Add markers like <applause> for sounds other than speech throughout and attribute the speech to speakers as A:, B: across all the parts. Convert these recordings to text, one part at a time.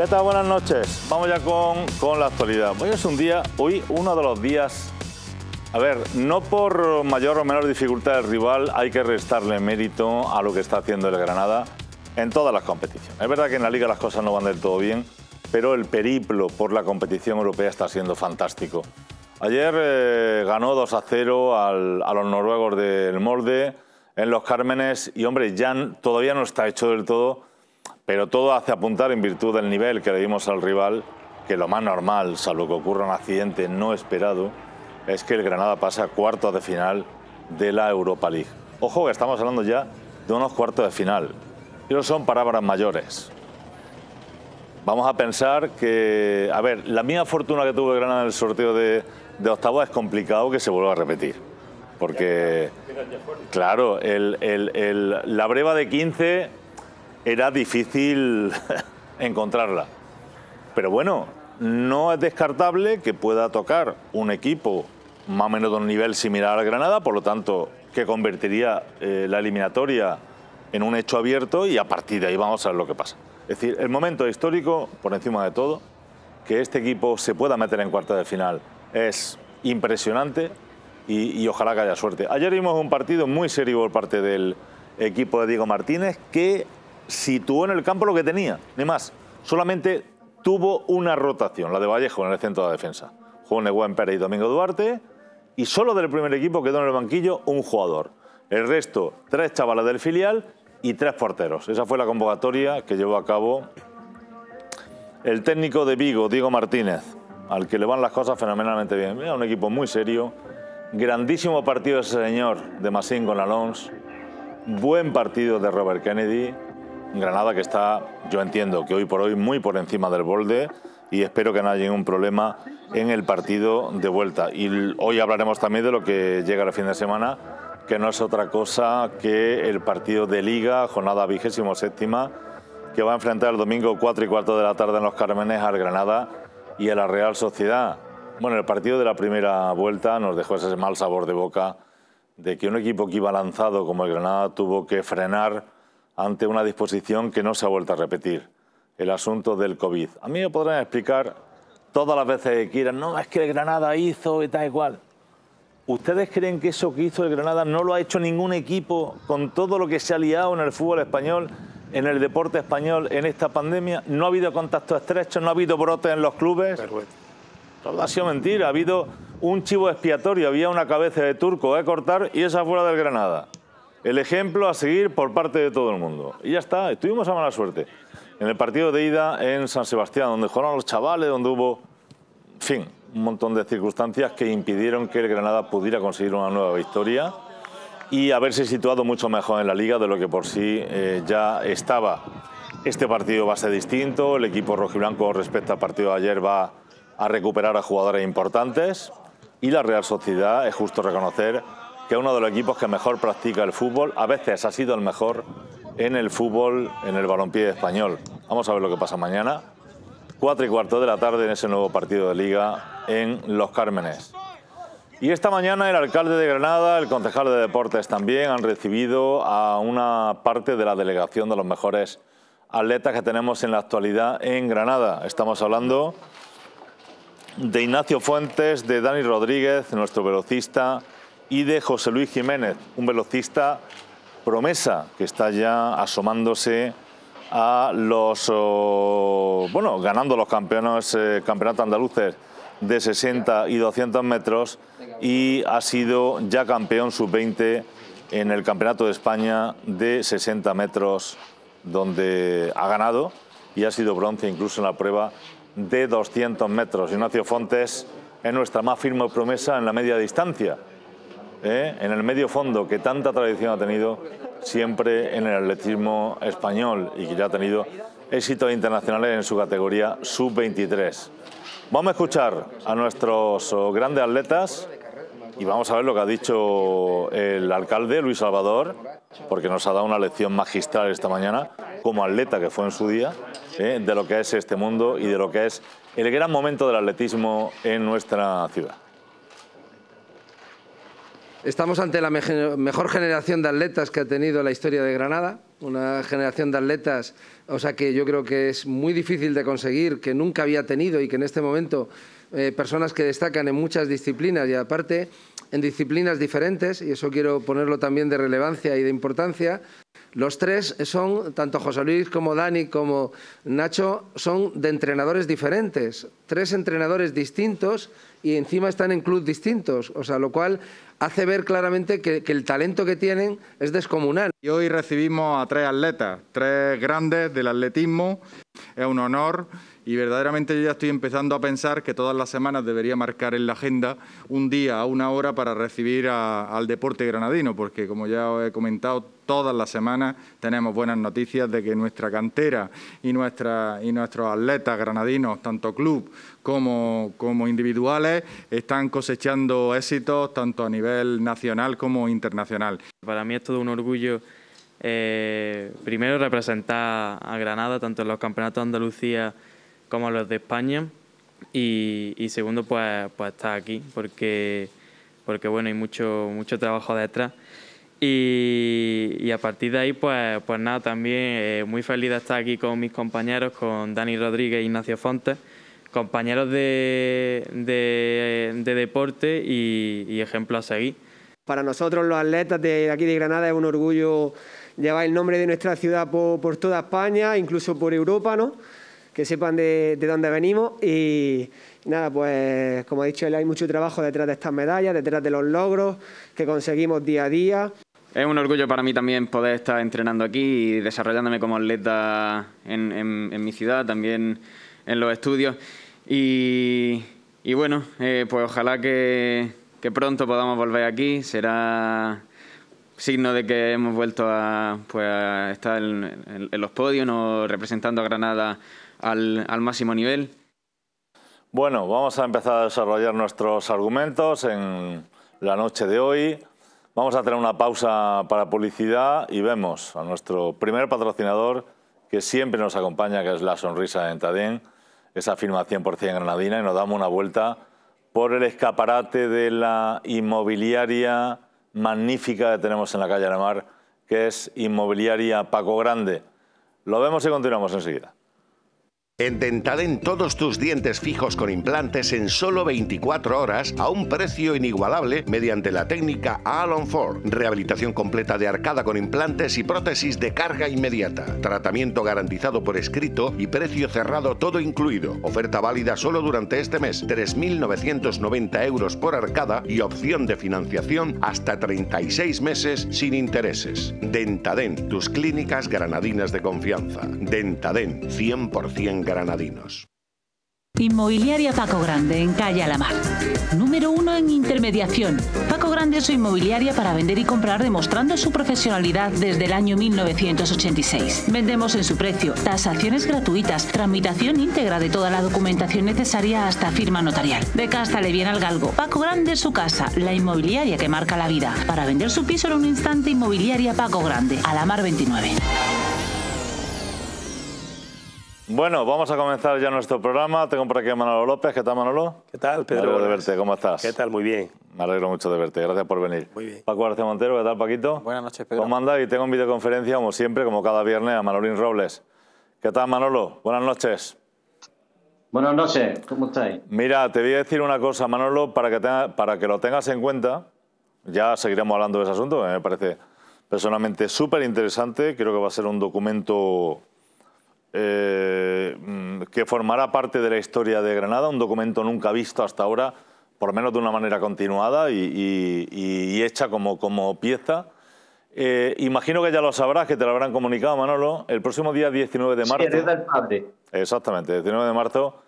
A: ¿Qué tal? Buenas noches. Vamos ya con, con la actualidad. Hoy es un día, hoy uno de los días a ver, no por mayor o menor dificultad del rival hay que restarle mérito a lo que está haciendo el Granada en todas las competiciones. Es verdad que en la liga las cosas no van del todo bien, pero el periplo por la competición europea está siendo fantástico. Ayer eh, ganó 2 a 0 a los noruegos del Molde en los Cármenes y hombre, Jan todavía no está hecho del todo, pero todo hace apuntar en virtud del nivel que le dimos al rival, que lo más normal, salvo que ocurra un accidente no esperado, es que el Granada pasa a cuartos de final de la Europa League. Ojo que estamos hablando ya de unos cuartos de final. Pero son palabras mayores. Vamos a pensar que, a ver, la mía fortuna que tuvo el Granada en el sorteo de, de octavo es complicado que se vuelva a repetir. Porque, claro, la breva de 15 era difícil <laughs> encontrarla. Pero bueno, no es descartable que pueda tocar un equipo más o menos de un nivel similar al Granada, por lo tanto, que convertiría eh, la eliminatoria en un hecho abierto y a partir de ahí vamos a ver lo que pasa. Es decir, el momento histórico, por encima de todo, que este equipo se pueda meter en cuarta de final es impresionante y, y, ojalá que haya suerte. Ayer vimos un partido muy serio por parte del equipo de Diego Martínez que situó en el campo lo que tenía, ni más. Solamente tuvo una rotación, la de Vallejo en el centro de la defensa. Jugó Neguen Pérez y Domingo Duarte y solo del primer equipo quedó en el banquillo un jugador. El resto, tres chavales del filial y tres porteros. Esa fue la convocatoria que llevó a cabo el técnico de Vigo, Diego Martínez, al que le van las cosas fenomenalmente bien. Era un equipo muy serio. Grandísimo partido ese señor de Massín con Alonso. Buen partido de Robert Kennedy. Granada que está, yo entiendo que hoy por hoy muy por encima del borde y espero que no haya ningún problema en el partido de vuelta. Y hoy hablaremos también de lo que llega el fin de semana, que no es otra cosa que el partido de Liga, jornada vigésimo séptima, que va a enfrentar el domingo 4 y cuarto de la tarde en los Cármenes al Granada y a la Real Sociedad. Bueno, el partido de la primera vuelta nos dejó ese mal sabor de boca de que un equipo que iba lanzado como el Granada tuvo que frenar ante una disposición que no se ha vuelto a repetir, el asunto del COVID. A mí me podrán explicar todas las veces que quieran, no, es que el Granada hizo y tal igual. ¿Ustedes creen que eso que hizo el Granada no lo ha hecho ningún equipo con todo lo que se ha liado en el fútbol español, en el deporte español en esta pandemia? ¿No ha habido contacto estrecho? ¿No ha habido brotes en los clubes? Todo ha sido mentira. Ha habido un chivo expiatorio, había una cabeza de turco a cortar y esa fuera del Granada el ejemplo a seguir por parte de todo el mundo. Y ya está, estuvimos a mala suerte. En el partido de ida en San Sebastián, donde jugaron los chavales, donde hubo, en fin, un montón de circunstancias que impidieron que el Granada pudiera conseguir una nueva victoria y haberse situado mucho mejor en la liga de lo que por sí eh, ya estaba. Este partido va a ser distinto, el equipo rojiblanco respecto al partido de ayer va a recuperar a jugadores importantes y la Real Sociedad, es justo reconocer, que es uno de los equipos que mejor practica el fútbol, a veces ha sido el mejor en el fútbol, en el balompié español. Vamos a ver lo que pasa mañana. Cuatro y cuarto de la tarde en ese nuevo partido de liga en Los Cármenes. Y esta mañana el alcalde de Granada, el concejal de deportes también han recibido a una parte de la delegación de los mejores atletas que tenemos en la actualidad en Granada. Estamos hablando de Ignacio Fuentes, de Dani Rodríguez, nuestro velocista, y de José Luis Jiménez, un velocista promesa que está ya asomándose a los, bueno, ganando los campeones, eh, campeonatos andaluces de 60 y 200 metros y ha sido ya campeón sub-20 en el Campeonato de España de 60 metros donde ha ganado y ha sido bronce incluso en la prueba de 200 metros. Ignacio Fontes es nuestra más firme promesa en la media distancia ¿eh? en el medio fondo que tanta tradición ha tenido siempre en el atletismo español y que ya ha tenido éxitos internacionales en su categoría sub-23. Vamos a escuchar a nuestros grandes atletas y vamos a ver lo que ha dicho el alcalde Luis Salvador, porque nos ha dado una lección magistral esta mañana, como atleta que fue en su día, ¿eh? de lo que es este mundo y de lo que es el gran momento del atletismo en nuestra ciudad.
B: Estamos ante la mejor generación de atletas que ha tenido la historia de Granada, una generación de atletas, o sea que yo creo que es muy difícil de conseguir, que nunca había tenido y que en este momento eh, personas que destacan en muchas disciplinas. Y aparte en disciplinas diferentes, y eso quiero ponerlo también de relevancia y de importancia, los tres son, tanto José Luis como Dani como Nacho, son de entrenadores diferentes, tres entrenadores distintos y encima están en clubes distintos, o sea, lo cual hace ver claramente que, que, el talento que tienen es descomunal.
C: Y hoy recibimos a tres atletas, tres grandes del atletismo, es un honor y verdaderamente yo ya estoy empezando a pensar que todas las semanas debería marcar en la agenda un día a una hora para recibir al deporte granadino, porque como ya os he comentado, todas las semanas tenemos buenas noticias de que nuestra cantera y, nuestros atletas granadinos, tanto club como, como individuales, están cosechando éxitos tanto a nivel nacional como internacional.
D: Para mí es todo un orgullo eh, primero representar a Granada tanto en los campeonatos de Andalucía como los de España y, segundo pues, pues estar aquí porque, porque bueno hay mucho, mucho trabajo detrás y, a partir de ahí pues, pues nada también eh, muy feliz de estar aquí con mis compañeros, con Dani Rodríguez e Ignacio Fontes compañeros de, de, deporte y, ejemplos a seguir.
E: Para nosotros los atletas de aquí de Granada es un orgullo llevar el nombre de nuestra ciudad por, por toda España, incluso por Europa, ¿no? Que sepan de, dónde venimos y nada, pues como ha dicho hay mucho trabajo detrás de estas medallas, detrás de los logros que conseguimos día a día.
F: Es un orgullo para mí también poder estar entrenando aquí y desarrollándome como atleta en, mi ciudad, también en los estudios. Y, bueno, eh, pues ojalá que, pronto podamos volver aquí. Será signo de que hemos vuelto a, pues, estar en, los podios, representando a Granada al, máximo nivel.
A: Bueno, vamos a empezar a desarrollar nuestros argumentos en la noche de hoy. Vamos a tener una pausa para publicidad y vemos a nuestro primer patrocinador que siempre nos acompaña, que es la sonrisa de Entadén, esa firma 100% granadina, y nos damos una vuelta por el escaparate de la inmobiliaria magnífica que tenemos en la calle Mar, que es Inmobiliaria Paco Grande. Lo vemos y continuamos enseguida.
G: En Dentalen todos tus dientes fijos con implantes en solo 24 horas a un precio inigualable mediante la técnica Alon 4. Rehabilitación completa de arcada con implantes y prótesis de carga inmediata. Tratamiento garantizado por escrito y precio cerrado todo incluido. Oferta válida solo durante este mes. 3.990 euros por arcada y opción de financiación hasta 36 meses sin intereses. Dentaden, tus clínicas granadinas de confianza. Dentaden, 100% granadinos.
H: Inmobiliaria Paco Grande, en Calle Alamar. Número uno en intermediación. Paco Grande es su inmobiliaria para vender y comprar demostrando su profesionalidad desde el año 1986. Vendemos en su precio, tasaciones gratuitas, tramitación íntegra de toda la documentación necesaria hasta firma notarial. De casa le viene al galgo. Paco Grande es su casa, la inmobiliaria que marca la vida. Para vender su piso en un instante, Inmobiliaria Paco Grande, Alamar 29.
A: Bueno, vamos a comenzar ya nuestro programa. Tengo por aquí a Manolo López. ¿Qué tal, Manolo?
I: ¿Qué tal, Pedro?
A: Me alegro de verte. ¿Cómo estás?
I: ¿Qué tal? Muy bien.
A: Me alegro mucho de verte. Gracias por venir.
I: Muy bien.
A: Paco García Montero, ¿qué tal, Paquito?
J: Buenas noches, Pedro.
A: ¿Cómo andas? Y tengo en videoconferencia, como siempre, como cada viernes, a Manolín Robles. ¿Qué tal, Manolo? Buenas noches.
K: Buenas noches. ¿Cómo estáis?
A: Mira, te voy a decir una cosa, Manolo, para que, para que lo tengas en cuenta. Ya seguiremos hablando de ese asunto, me parece personalmente súper interesante. Creo que va a ser un documento eh, mm, que formará parte de la historia de Granada, un documento nunca visto hasta ahora, por lo menos de una manera continuada y, hecha como, como pieza. Eh, imagino que ya lo sabrás, que te lo habrán comunicado, Manolo. El próximo día 19 de marzo.
K: Sí, del padre.
A: Exactamente, 19 de marzo.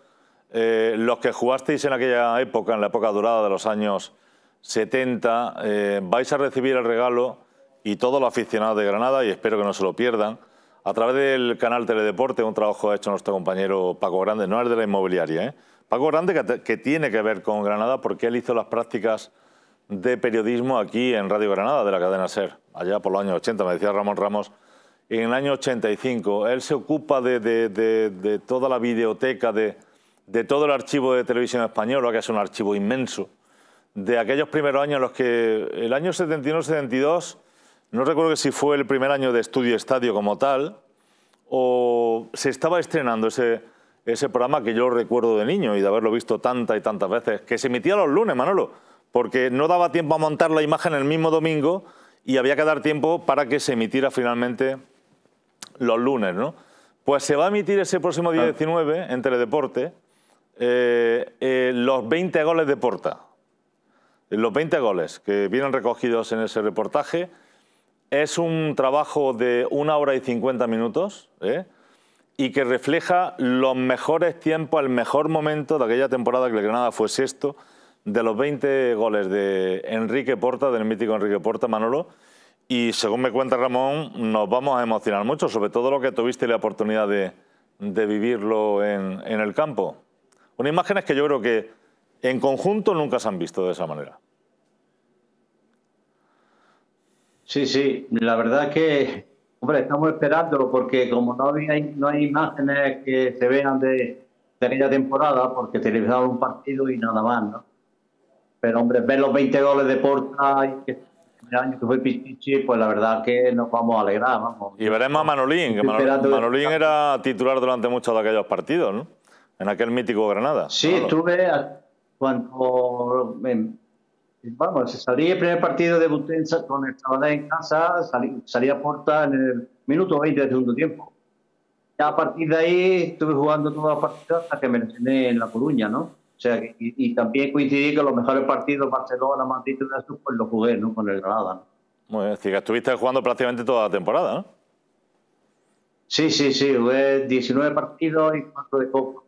A: Eh, los que jugasteis en aquella época, en la época dorada de los años 70, vais a recibir el regalo y todos los aficionados de Granada, y espero que no se lo pierdan, a través del canal Teledeporte, un trabajo hecho nuestro compañero Paco Grande, no es de la inmobiliaria, ¿eh? Paco Grande que, tiene que ver con Granada porque él hizo las prácticas de periodismo aquí en Radio Granada, de la cadena SER, allá por los años 80, me decía Ramón Ramos, en el año 85. Él se ocupa de, toda la videoteca, de, todo el archivo de televisión española, que es un archivo inmenso, de aquellos primeros años en los que el año 71-72, no recuerdo que si fue el primer año de estudio estadio como tal, o se estaba estrenando ese, ese programa que yo recuerdo de niño y de haberlo visto tantas y tantas veces, que se emitía los lunes, Manolo, porque no daba tiempo a montar la imagen el mismo domingo y había que dar tiempo para que se emitiera finalmente los lunes, ¿no? Pues se va a emitir ese próximo día 19 en Teledeporte eh, eh, los 20 goles de Porta. Los 20 goles que vienen recogidos en ese reportaje es un trabajo de una hora y 50 minutos ¿eh? y que refleja los mejores tiempos, el mejor momento de aquella temporada que el Granada fue sexto, de los 20 goles de Enrique Porta, del mítico Enrique Porta, Manolo. Y según me cuenta Ramón, nos vamos a emocionar mucho, sobre todo lo que tuviste la oportunidad de, vivirlo en, en el campo. Una imágenes que yo creo que en conjunto nunca se han visto de esa manera.
K: Sí, sí, la verdad es que, hombre, estamos esperándolo porque como no hay, no hay imágenes que se vean de, aquella temporada, porque televisaron un partido y nada más, ¿no? Pero, hombre, ver los 20 goles de Porta y que el año que fue Pichichi, pues la verdad que nos vamos a alegrar, vamos.
A: Y veremos a Manolín, que Manolín era titular durante muchos de aquellos partidos, ¿no? En aquel mítico Granada.
K: Sí, estuve cuando vamos, salí el primer partido, debuté con el Sabadell en casa, salí, a Porta en el minuto 20 del segundo tiempo. Ya a partir de ahí estuve jugando todas las partidas hasta que me lesioné en La Coruña, ¿no? O sea, y, también coincidí que los mejores partidos, Barcelona, Madrid y eso, pues los jugué, ¿no? Con el Granada. ¿no?
A: Muy bien, que estuviste jugando prácticamente toda la temporada, ¿no?
K: Sí, sí, sí, jugué 19 partidos y 4 de Copa.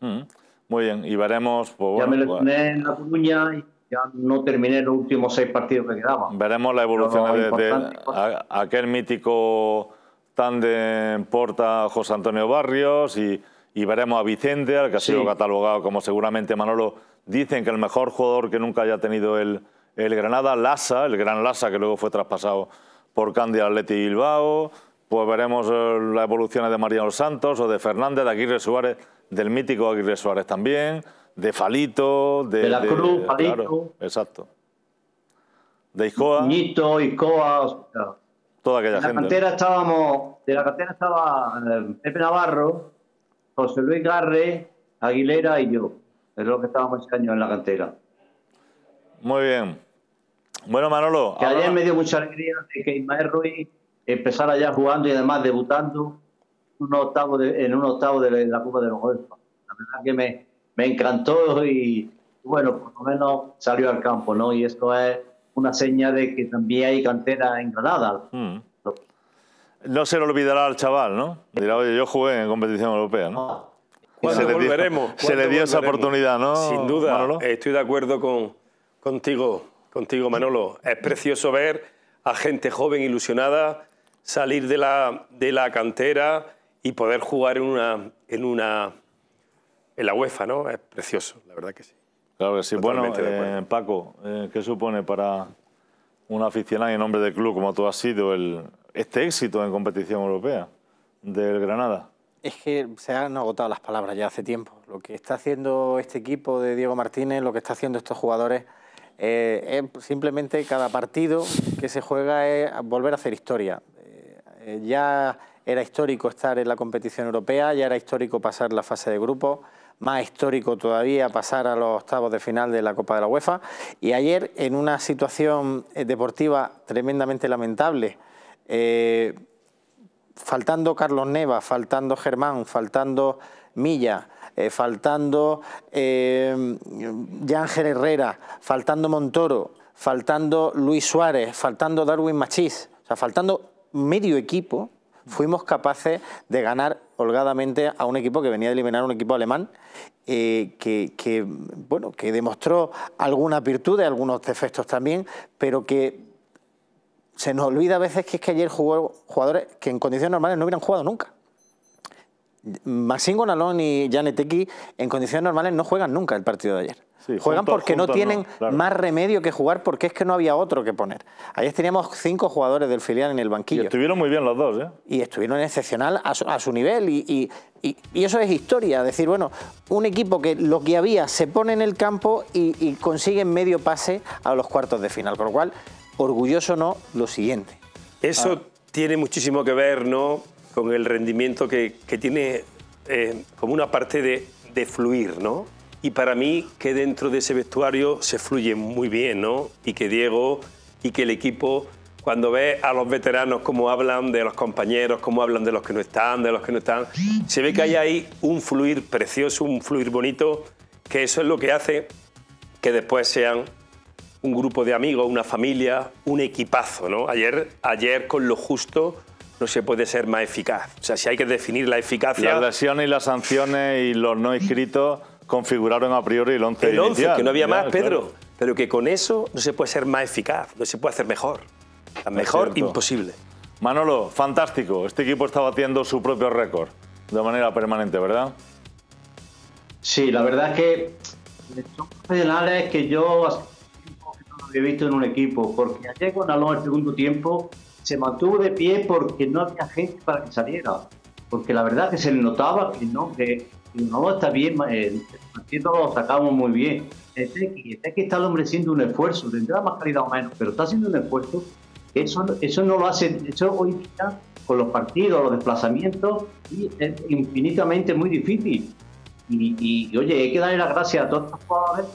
A: Mm, muy bien, y veremos...
K: Pues, ya me pues lesioné en La Coruña y ya no terminé los últimos seis partidos que quedaban.
A: Veremos la evolución de, aquel mítico tándem Porta José Antonio Barrios y, veremos a Vicente, al que ha sido catalogado como seguramente Manolo dicen que el mejor jugador que nunca haya tenido el, el Granada, Lassa, el gran Lassa que luego fue traspasado por Candy Atleti Bilbao, pues veremos eh, las evoluciones de Mariano Santos o de Fernández, de Aguirre Suárez, del mítico Aguirre Suárez también de Falito,
K: de, la Cruz, Falito.
A: exacto. De Icoa.
K: Ñito, Icoa,
A: toda aquella gente.
K: La cantera estábamos, de la cantera estaba eh, Pepe Navarro, José Luis Garre, Aguilera y yo. Es lo que estábamos ese año en la cantera.
A: Muy bien. Bueno, Manolo.
K: Que ayer me dio mucha alegría de que Ismael Ruiz empezara ya jugando y además debutando un octavo en un octavo de la Copa de los Golfos. La verdad que me, me encantó y bueno, por lo menos salió al campo, ¿no? Y esto es una seña de que también hay cantera en Granada.
A: Hmm. No se lo olvidará al chaval, ¿no? Dirá, oye, yo jugué en competición europea, ¿no?
I: se
A: volveremos? Le se le dio esa oportunidad, ¿no?
I: Sin duda, estoy de acuerdo con, contigo, contigo, Manolo. Es precioso ver a gente joven, ilusionada, salir de la, de la cantera y poder jugar en una, en una en la UEFA, ¿no? Es precioso, la verdad que sí.
A: Claro que sí. bueno, eh, Paco, eh, ¿qué supone para un aficionado y en nombre del club como tú has sido el, este éxito en competición europea del Granada?
J: Es que se han agotado las palabras ya hace tiempo. Lo que está haciendo este equipo de Diego Martínez, lo que está haciendo estos jugadores, eh, es simplemente cada partido que se juega es volver a hacer historia. ya era histórico estar en la competición europea, ya era histórico pasar la fase de grupos más histórico todavía pasar a los octavos de final de la Copa de la UEFA. Y ayer, en una situación eh, deportiva tremendamente lamentable, eh, faltando Carlos Neva, faltando Germán, faltando Milla, eh, faltando Yángel Herrera, faltando Montoro, faltando Luis Suárez, faltando Darwin Machís, o sea, faltando medio equipo, fuimos capaces de ganar holgadamente a un equipo que venía de eliminar a un equipo alemán eh, que, bueno, que demostró algunas virtudes, algunos defectos también, pero que se nos olvida a veces que es que ayer jugó jugadores que en condiciones normales no hubieran jugado nunca. Maxín Gonalón y Janeteki en condiciones normales no juegan nunca el partido de ayer. Juegan porque no tienen más remedio que jugar porque es que no había otro que poner. Ayer teníamos cinco jugadores del filial en el banquillo.
A: Y estuvieron muy bien los dos, ¿eh?
J: Y estuvieron excepcional a su, nivel. Y, eso es historia. Decir, bueno, un equipo que lo que había se pone en el campo y, consigue medio pase a los cuartos de final. Con lo cual, orgulloso no, lo siguiente.
I: Eso ah. tiene muchísimo que ver, ¿no? Con el rendimiento que, tiene eh, como una parte de, de fluir, ¿no? y para mí que dentro de ese vestuario se fluye muy bien, ¿no? Y que Diego y que el equipo, cuando ve a los veteranos cómo hablan de los compañeros, cómo hablan de los que no están, de los que no están, se ve que hay ahí un fluir precioso, un fluir bonito, que eso es lo que hace que después sean un grupo de amigos, una familia, un equipazo, ¿no? Ayer, ayer con lo justo no se puede ser más eficaz. O sea, si hay que definir la eficacia...
A: Las lesiones y las sanciones y los no inscritos configuraron a priori el 11
I: El 11, que no había más, Pedro. Pero que con eso no se puede ser más eficaz, no se puede hacer mejor. mejor, imposible.
A: Manolo, fantástico. Este equipo está batiendo su propio récord de manera permanente, ¿verdad?
K: Sí, la verdad es que son profesionales que yo no había visto en un equipo, porque ayer con Alonso el segundo tiempo se mantuvo de pie porque no había gente para que saliera. Porque la verdad que se le notaba que no, que no, está bien, el partido lo sacamos muy bien. Este que este está el hombre haciendo un esfuerzo, tendrá más calidad o menos, pero está haciendo un esfuerzo. Eso, eso no lo hace, eso hoy día con los partidos, los desplazamientos, y es infinitamente muy difícil. Y, oye, hay que darle las gracias a todos los jugadores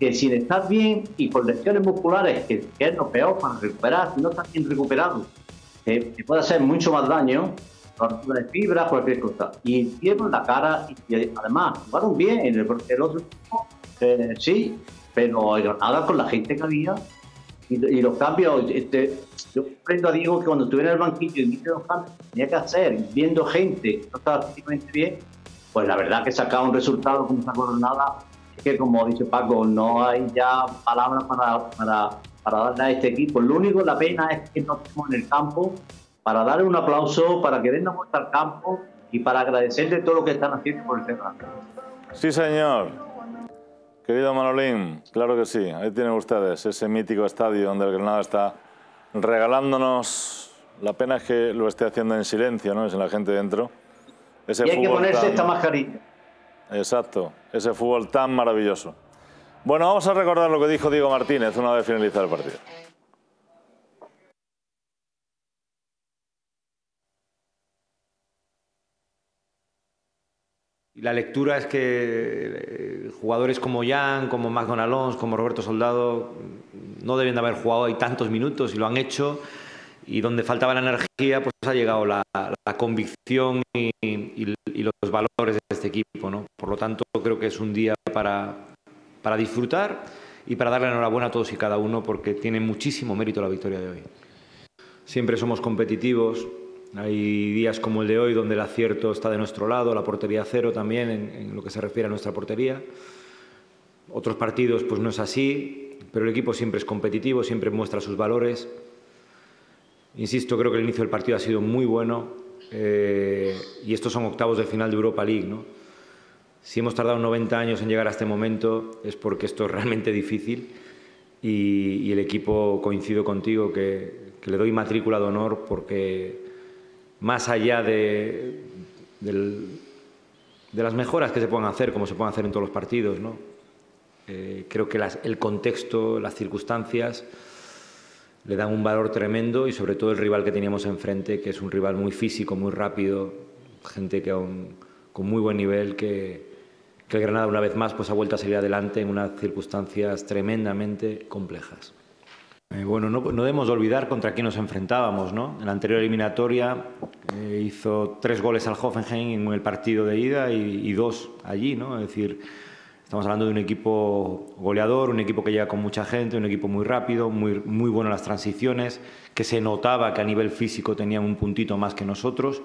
K: que sin estar bien y con lesiones musculares, que, es lo peor para recuperar, si no están bien recuperados, eh, puede hacer mucho más daño, de fibra, cualquier cosa. Y dieron la cara y además jugaron bien. El, el otro eh, sí, pero nada con la gente que había y, los cambios. Este, yo comprendo a Diego que cuando estuviera en el banquillo y los cambios tenía que hacer, viendo gente que no estaba físicamente bien, pues la verdad que sacaba un resultado como esa nada que como dice Paco, no hay ya palabras para, para, para darle a este equipo. Lo único, la pena es que no estemos en el campo para darle un aplauso, para que den la vuelta al campo y para agradecerle todo lo que están haciendo por el tema.
A: Sí, señor. Querido Manolín, claro que sí. Ahí tienen ustedes ese mítico estadio donde el Granada está regalándonos. La pena es que lo esté haciendo en silencio, ¿no? Es la gente dentro.
K: Ese y hay que ponerse esta mascarilla.
A: Exacto, ese fútbol tan maravilloso. Bueno, vamos a recordar lo que dijo Diego Martínez una vez finalizado el partido.
L: la lectura es que eh, jugadores como Jan, como McDonald como Roberto Soldado, no deben de haber jugado ahí tantos minutos y lo han hecho. Y donde faltaba la energía, pues ha llegado la, convicción y, los valores de este equipo. ¿no? Por lo tanto, creo que es un día para, para disfrutar y para darle enhorabuena a todos y cada uno porque tiene muchísimo mérito la victoria de hoy. Siempre somos competitivos, hay días como el de hoy donde el acierto está de nuestro lado, la portería cero también en, lo que se refiere a nuestra portería. Otros partidos pues no es así, pero el equipo siempre es competitivo, siempre muestra sus valores. Insisto, creo que el inicio del partido ha sido muy bueno eh, y estos son octavos de final de Europa League. ¿no? Si hemos tardado 90 años en llegar a este momento es porque esto es realmente difícil y, el equipo coincido contigo que, que le doy matrícula de honor porque más allá de, de las mejoras que se puedan hacer, como se pueden hacer en todos los partidos. ¿no? Eh, creo que el contexto, las circunstancias le dan un valor tremendo y sobre todo el rival que teníamos enfrente, que es un rival muy físico, muy rápido, gente que con muy buen nivel, que, que el Granada una vez más pues, ha vuelto a salir adelante en unas circunstancias tremendamente complejas. Eh, bueno, no, debemos olvidar contra quién nos enfrentábamos. ¿no? En la anterior eliminatoria eh, hizo tres goles al Hoffenheim en el partido de ida y, dos allí. ¿no? Es decir, estamos hablando de un equipo goleador, un equipo que llega con mucha gente, un equipo muy rápido, muy, muy bueno en las transiciones, que se notaba que a nivel físico tenían un puntito más que nosotros.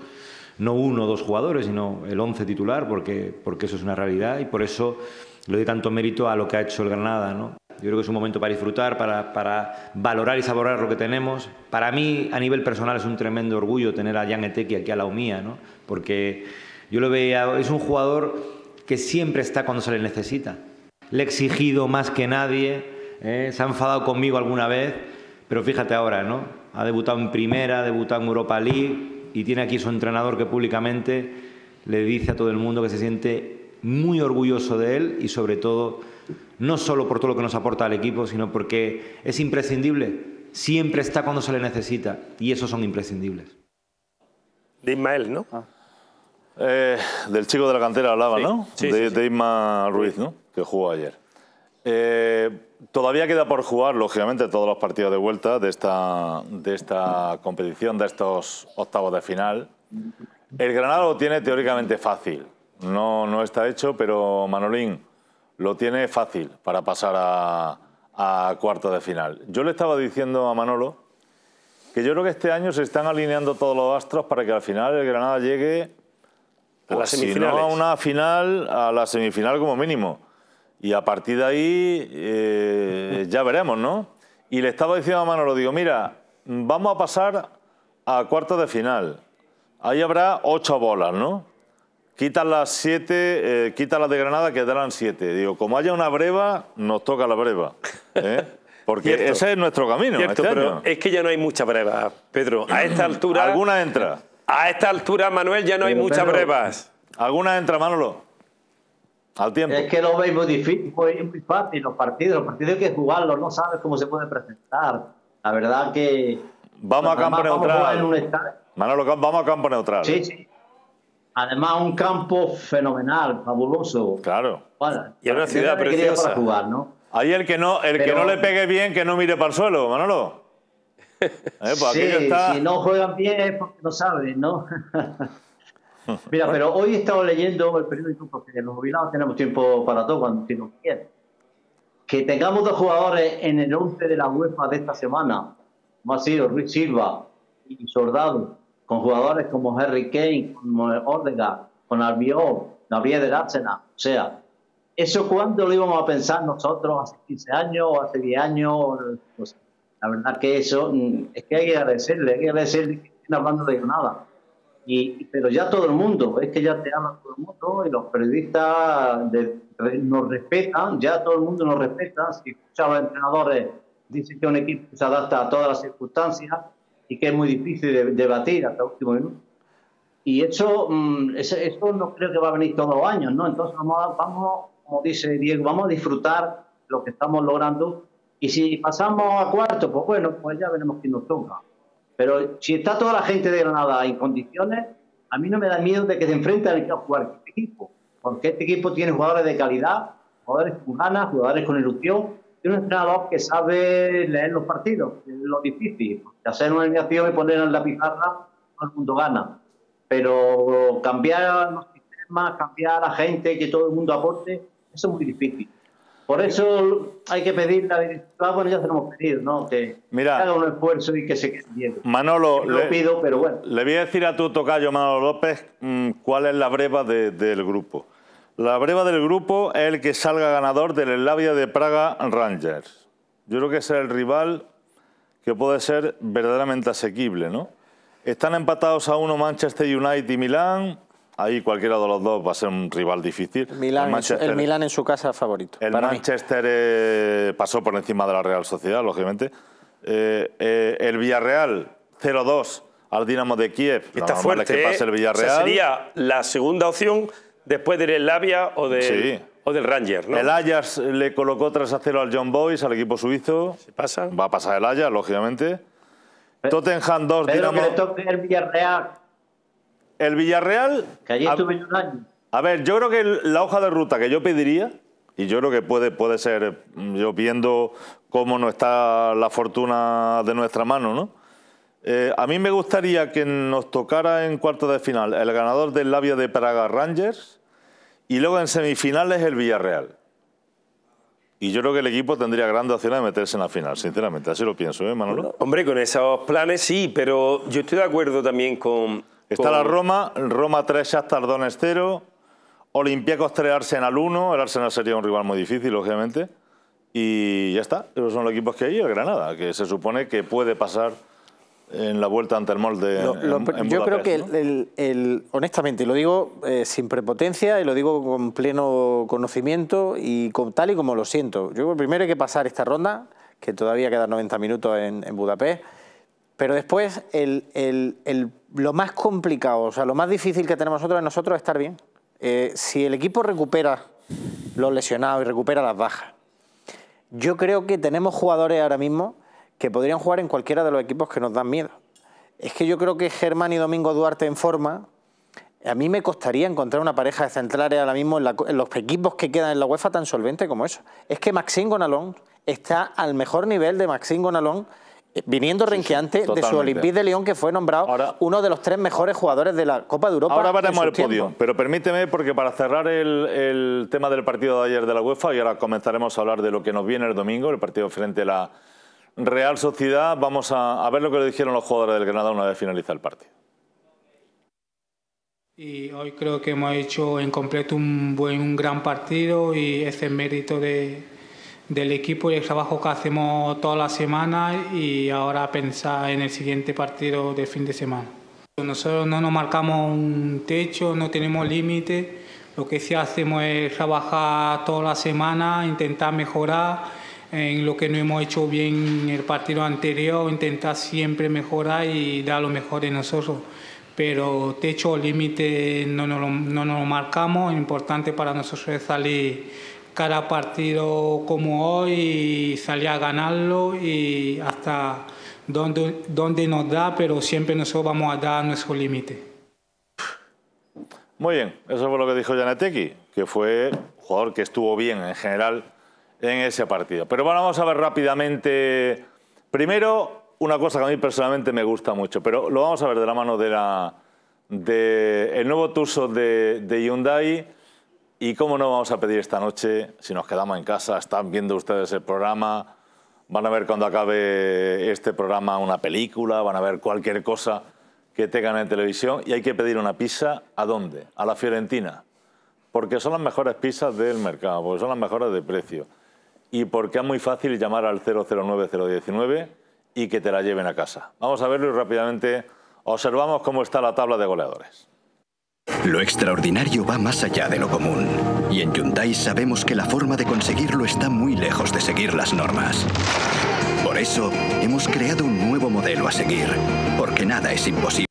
L: No uno o dos jugadores, sino el once titular, porque, porque eso es una realidad y por eso le doy tanto mérito a lo que ha hecho el Granada. ¿no? Yo creo que es un momento para disfrutar, para, para, valorar y saborear lo que tenemos. Para mí, a nivel personal, es un tremendo orgullo tener a Jan Eteki aquí a la mía, ¿no? porque Yo lo veía, es un jugador que siempre está cuando se le necesita. Le he exigido más que nadie, ¿eh? se ha enfadado conmigo alguna vez, pero fíjate ahora, ¿no? Ha debutado en Primera, ha debutado en Europa League y tiene aquí su entrenador que públicamente le dice a todo el mundo que se siente muy orgulloso de él y sobre todo no solo por todo lo que nos aporta al equipo, sino porque es imprescindible. Siempre está cuando se le necesita y esos son imprescindibles.
I: De Ismael, ¿no?
A: Eh, del chico de la cantera hablaba,
I: Sí,
A: ¿no?
I: sí,
A: de,
I: sí,
A: de Isma Ruiz, ¿no? Que jugó ayer. Eh, todavía queda por jugar, lógicamente, todos los partidos de vuelta de esta, de esta competición, de estos octavos de final. El Granada lo tiene teóricamente fácil. No, no está hecho, pero Manolín lo tiene fácil para pasar a, a cuartos de final. Yo le estaba diciendo a Manolo que yo creo que este año se están alineando todos los astros para que al final el Granada llegue
I: A las
A: pues, si no
I: semifinales.
A: a una final, a la semifinal como mínimo. Y a partir de ahí eh, ya veremos, ¿no? Y le estaba diciendo a Manolo, digo, mira, vamos a pasar a cuartos de final. Ahí habrá ocho bolas, ¿no? Quitas las siete, eh, quitas las de Granada, quedarán siete. Digo, como haya una breva, nos toca la breva. ¿eh? <laughs> Porque
I: Cierto.
A: ese es nuestro camino
I: Cierto,
A: este
I: pero
A: año.
I: es que ya no hay muchas brevas, Pedro. A esta <clears throat> altura.
A: Alguna entra.
I: A esta altura, Manuel, ya no hay
K: Pero,
I: muchas brevas.
A: ¿Alguna entra, Manolo? Al tiempo.
K: Es que lo veis muy difícil, muy, muy fácil los partidos. Los partidos hay que jugarlos, no sabes cómo se puede presentar. La verdad que.
A: Vamos a campo
K: Además, vamos a
A: neutral. Manolo, vamos a campo neutral.
K: Sí, sí. Además, un campo fenomenal, fabuloso.
A: Claro.
K: Bueno,
I: Y una ciudad
K: que
I: preciosa.
K: para jugar, ¿no?
A: Ahí el que no, el que
K: Pero-
A: no le pegue bien, que no mire para el suelo, Manolo. Eh, pues
K: sí,
A: está-
K: si no juegan bien es porque no saben, ¿no? <laughs> Mira, pero hoy he estado leyendo el periódico porque los jubilados tenemos tiempo para todo cuando nos quieren. Que tengamos dos jugadores en el 11 de la UEFA de esta semana, como ha sido Ruiz Silva y Soldado, con jugadores como Harry Kane, como Ordegaard, con Albiol, Gabriel del Arsenal. O sea, ¿eso cuándo lo íbamos a pensar nosotros hace 15 años o hace 10 años? No sé. La verdad que eso mm, es que hay que agradecerle, hay que agradecerle que estén hablando de nada. Y, pero ya todo el mundo, es que ya te habla todo el mundo y los periodistas de- nos respetan, ya todo el mundo nos respeta. Si escuchas a los entrenadores, dicen que un equipo se adapta a todas las circunstancias y que es muy difícil de, debatir hasta el último minuto. Y eso, mm, eso, eso no creo que va a venir todos los años, ¿no? Entonces vamos, vamos, como dice Diego, vamos a disfrutar lo que estamos logrando y si pasamos a cuarto, pues bueno, pues ya veremos quién nos toca. Pero si está toda la gente de Granada en condiciones, a mí no me da miedo de que se enfrenten a jugar este equipo, porque este equipo tiene jugadores de calidad, jugadores con ganas, jugadores con ilusión, y un entrenador que sabe leer los partidos, que es lo difícil, porque hacer una alineación y poner en la pizarra, todo el mundo gana. Pero cambiar los sistemas, cambiar a la gente, que todo el mundo aporte, eso es muy difícil. Por eso hay que pedirle a la directiva, bueno, ya se lo hemos pedido, ¿no? Que
A: Mira.
K: haga un esfuerzo y que se quede bien.
A: Manolo,
K: Lo
A: le,
K: pido, pero bueno.
A: le voy a decir a tu tocayo, Manolo López, mm, cuál es la breva de- del grupo. La breva del grupo es el que salga ganador del Slavia de Praga Rangers. Yo creo que ese es el rival que puede ser verdaderamente asequible, ¿no? Están empatados a uno Manchester United y Milán. Ahí cualquiera de los dos va a ser un rival difícil. El
J: Milán en su casa favorito.
A: el
J: para mí.
A: Manchester eh, pasó por encima de la Real Sociedad, lógicamente. Eh, eh, el Villarreal 0-2 al Dinamo de Kiev.
I: Está fuerte.
A: que pase el
I: O
A: Villarreal.
I: sea, sería la segunda opción después del Slavia o del,
A: Sí.
I: o del Ranger, ¿no?
A: El Ajax le colocó 3 a 0 al John Boys, al equipo suizo.
I: pasa?
A: Va a pasar el Ajax, lógicamente. Tottenham 2,
K: Pero que
A: Dinamo.
K: le toque el Villarreal,
A: El Villarreal.
K: que allí
A: a-
K: estuve yo un año.
A: A ver, yo creo que la hoja de ruta que yo pediría, y yo creo que puede, puede ser, mm, yo viendo cómo no está la fortuna de nuestra mano, ¿no? Eh, a mí me gustaría que nos tocara en cuartos de final el ganador del Labia de Praga Rangers y luego en semifinales el Villarreal. Y yo creo que el equipo tendría grandes opciones de meterse en la final, sinceramente. Así lo pienso, ¿eh, Manolo?
I: Hombre, con esos planes sí, pero yo estoy de acuerdo también con...
A: Está
I: con-
A: la Roma, Roma 3, Shakhtar Donetsk 0, Olympiacos 3, Arsenal 1, el Arsenal sería un rival muy difícil, lógicamente, y ya está, esos son los equipos que hay, el Granada, que se supone que puede pasar en la vuelta ante el molde.
J: Lo- lo-
A: en- en
J: yo creo que,
A: ¿no?
J: el, el- el- honestamente, y lo digo eh, sin prepotencia y lo digo con pleno conocimiento y con, tal y como lo siento. Yo creo que primero hay que pasar esta ronda, que todavía quedan 90 minutos en, en Budapest, pero después lo más complicado, o sea, lo más difícil que tenemos nosotros es estar bien. Eh, si el equipo recupera los lesionados y recupera las bajas, yo creo que tenemos jugadores ahora mismo que podrían jugar en cualquiera de los equipos que nos dan miedo. Es que yo creo que Germán y Domingo Duarte en forma, a mí me costaría encontrar una pareja de centrales ahora mismo en, la- en los equipos que quedan en la UEFA tan solvente como eso. Es que Maxime Gonalón está al mejor nivel de Maxime Gonalón viniendo renqueante de su. Olympique de Lyon, que fue nombrado uno de los tres mejores jugadores de la Copa de Europa.
A: Ahora veremos el podio, pero permíteme, porque para cerrar el, el tema del partido de ayer de la UEFA, y ahora comenzaremos a hablar de lo que nos viene el domingo, el partido frente a la Real Sociedad, vamos a, a ver lo que le dijeron los jugadores del Granada una vez finaliza el partido.
M: Y hoy creo que hemos hecho en completo un buen, un gran partido y ese es mérito de, del equipo y el trabajo que hacemos toda la semana y ahora pensar en el siguiente partido del fin de semana. Nosotros no nos marcamos un techo, no tenemos límite, lo que sí hacemos es trabajar toda la semana, intentar mejorar en lo que no hemos hecho bien en el partido anterior, intentar siempre mejorar y dar lo mejor de nosotros. Pero techo o límite no nos, lo, no nos lo marcamos, lo importante para nosotros es salir cada partido como hoy y salir a ganarlo y hasta donde, donde nos da, pero siempre nosotros vamos a dar nuestro límite.
A: Muy bien, eso fue lo que dijo Janeteki, que fue un jugador que estuvo bien en general en ese partido. Pero bueno, vamos a ver rápidamente, primero, una cosa que a mí personalmente me gusta mucho, pero lo vamos a ver de la mano de la de el nuevo Tuso de, de Hyundai y cómo no vamos a pedir esta noche, si nos quedamos en casa, están viendo ustedes el programa, van a ver cuando acabe este programa una película, van a ver cualquier cosa que tengan en televisión y hay que pedir una pizza, ¿a dónde? A la Fiorentina, porque son las mejores pizzas del mercado, porque son las mejores de precio y porque es muy fácil llamar al 009-019 y que te la lleven a casa. Vamos a verlo y rápidamente observamos cómo está la tabla de goleadores.
N: Lo extraordinario va más allá de lo común. Y en Hyundai sabemos que la forma de conseguirlo está muy lejos de seguir las normas. Por eso, hemos creado un nuevo modelo a seguir, porque nada es imposible.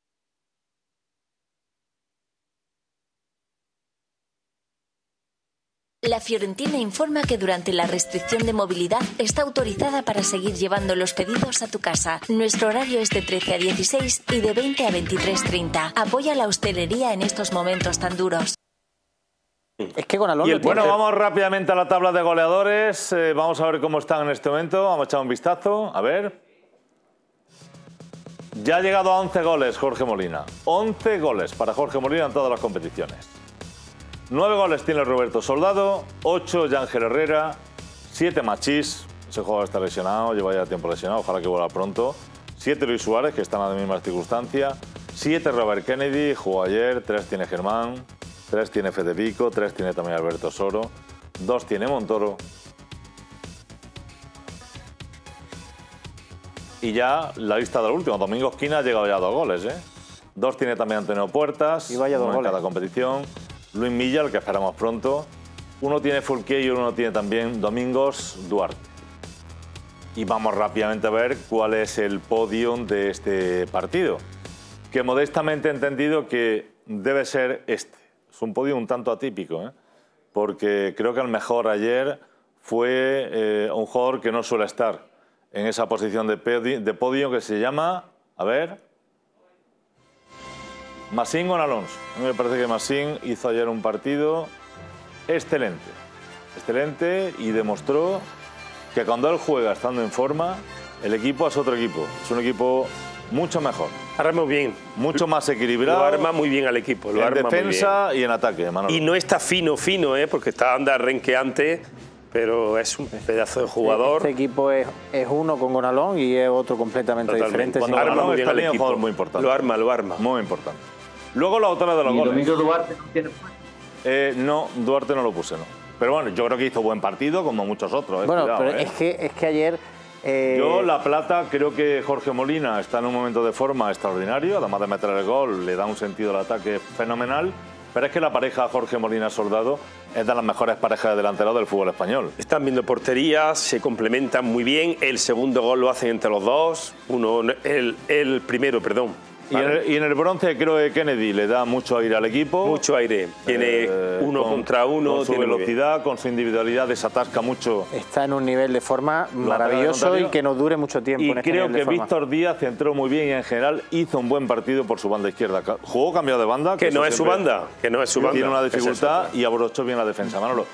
O: La Fiorentina informa que durante la restricción de movilidad está autorizada para seguir llevando los pedidos a tu casa. Nuestro horario es de 13 a 16 y de 20 a 23.30. Apoya la hostelería en estos momentos tan duros.
J: Es que Gonalón... lo
A: Bueno, vamos rápidamente a la tabla de goleadores. Eh, vamos a ver cómo están en este momento. Vamos a echar un vistazo. A ver. Ya ha llegado a 11 goles Jorge Molina. 11 goles para Jorge Molina en todas las competiciones. 9 goles tiene Roberto Soldado, 8 Yángel Herrera, 7 Machís, ese jugador está lesionado, lleva ya tiempo lesionado, ojalá que vuelva pronto. 7 Luis Suárez, que está en la misma circunstancia. 7 Robert Kennedy, jugó ayer, 3 tiene Germán, 3 tiene Federico, 3 tiene también Alberto Soro, 2 tiene Montoro. Y ya la lista del último, Domingo Esquina ha llegado ya a dos goles, ¿eh? Dos tiene también Antonio Puertas,
J: Y vaya dos
A: uno en
J: goles.
A: cada competición. Luis Milla, el que esperamos pronto. Uno tiene Fulquier y uno tiene también Domingos Duarte. Y vamos rápidamente a ver cuál es el podium de este partido. Que modestamente he entendido que debe ser este. Es un podio un tanto atípico, ¿eh? porque creo que el mejor ayer fue eh, un jugador que no suele estar en esa posición de podio que se llama, a ver, Masín con Alonso. A mí me parece que Masín hizo ayer un partido excelente. Excelente y demostró que cuando él juega estando en forma, el equipo es otro equipo. Es un equipo mucho mejor.
I: Arma muy bien.
A: Mucho más equilibrado.
I: Lo arma muy bien al equipo. Lo
A: en
I: arma muy
A: defensa
I: bien.
A: y en ataque, Manolo.
I: Y no está fino, fino, ¿eh? porque está anda renqueante, pero es un pedazo de jugador.
J: Este equipo es, es uno con Gonalón y es otro completamente
I: Totalmente.
J: diferente.
I: Cuando arma
J: Gonalón.
I: muy bien
A: está
I: al equipo.
A: jugador muy importante.
I: Lo arma, lo arma.
A: Muy importante. Luego la otra de los
K: Y
A: goles.
K: Domingo Duarte no tiene
A: Eh, no, Duarte no lo puse, no. Pero bueno, yo creo que hizo buen partido, como muchos otros. eh,
J: Bueno,
A: cuidado,
J: pero
A: eh.
J: es, que, es que ayer Eh,
A: Yo la plata creo que Jorge Molina está en un momento de forma extraordinario, además de meter el gol, le da un sentido al ataque fenomenal, pero es que la pareja Jorge Molina Soldado es de las mejores parejas de delanteros del fútbol español.
I: Están viendo porterías, se complementan muy bien. El segundo gol lo hacen entre los dos. Uno, el, el primero, perdón.
A: Y, en el, y en el bronce creo que Kennedy le da mucho aire al equipo.
I: Mucho aire. Tiene uno
A: con-
I: contra uno.
A: Con su
I: tiene
A: velocidad, con su individualidad, desatasca mucho.
J: Está en un nivel de forma maravilloso y que nos dure mucho tiempo
A: Y
J: en este
A: creo
J: nivel de
A: que
J: forma.
A: Víctor Díaz entró muy bien y en general hizo un buen partido por su banda izquierda. Jugó cambiado de banda.
I: Que no es su banda, que no es su
A: Tiene
I: banda.
A: una
I: Esa es
A: dificultad y abrochó bien la defensa. Manolo,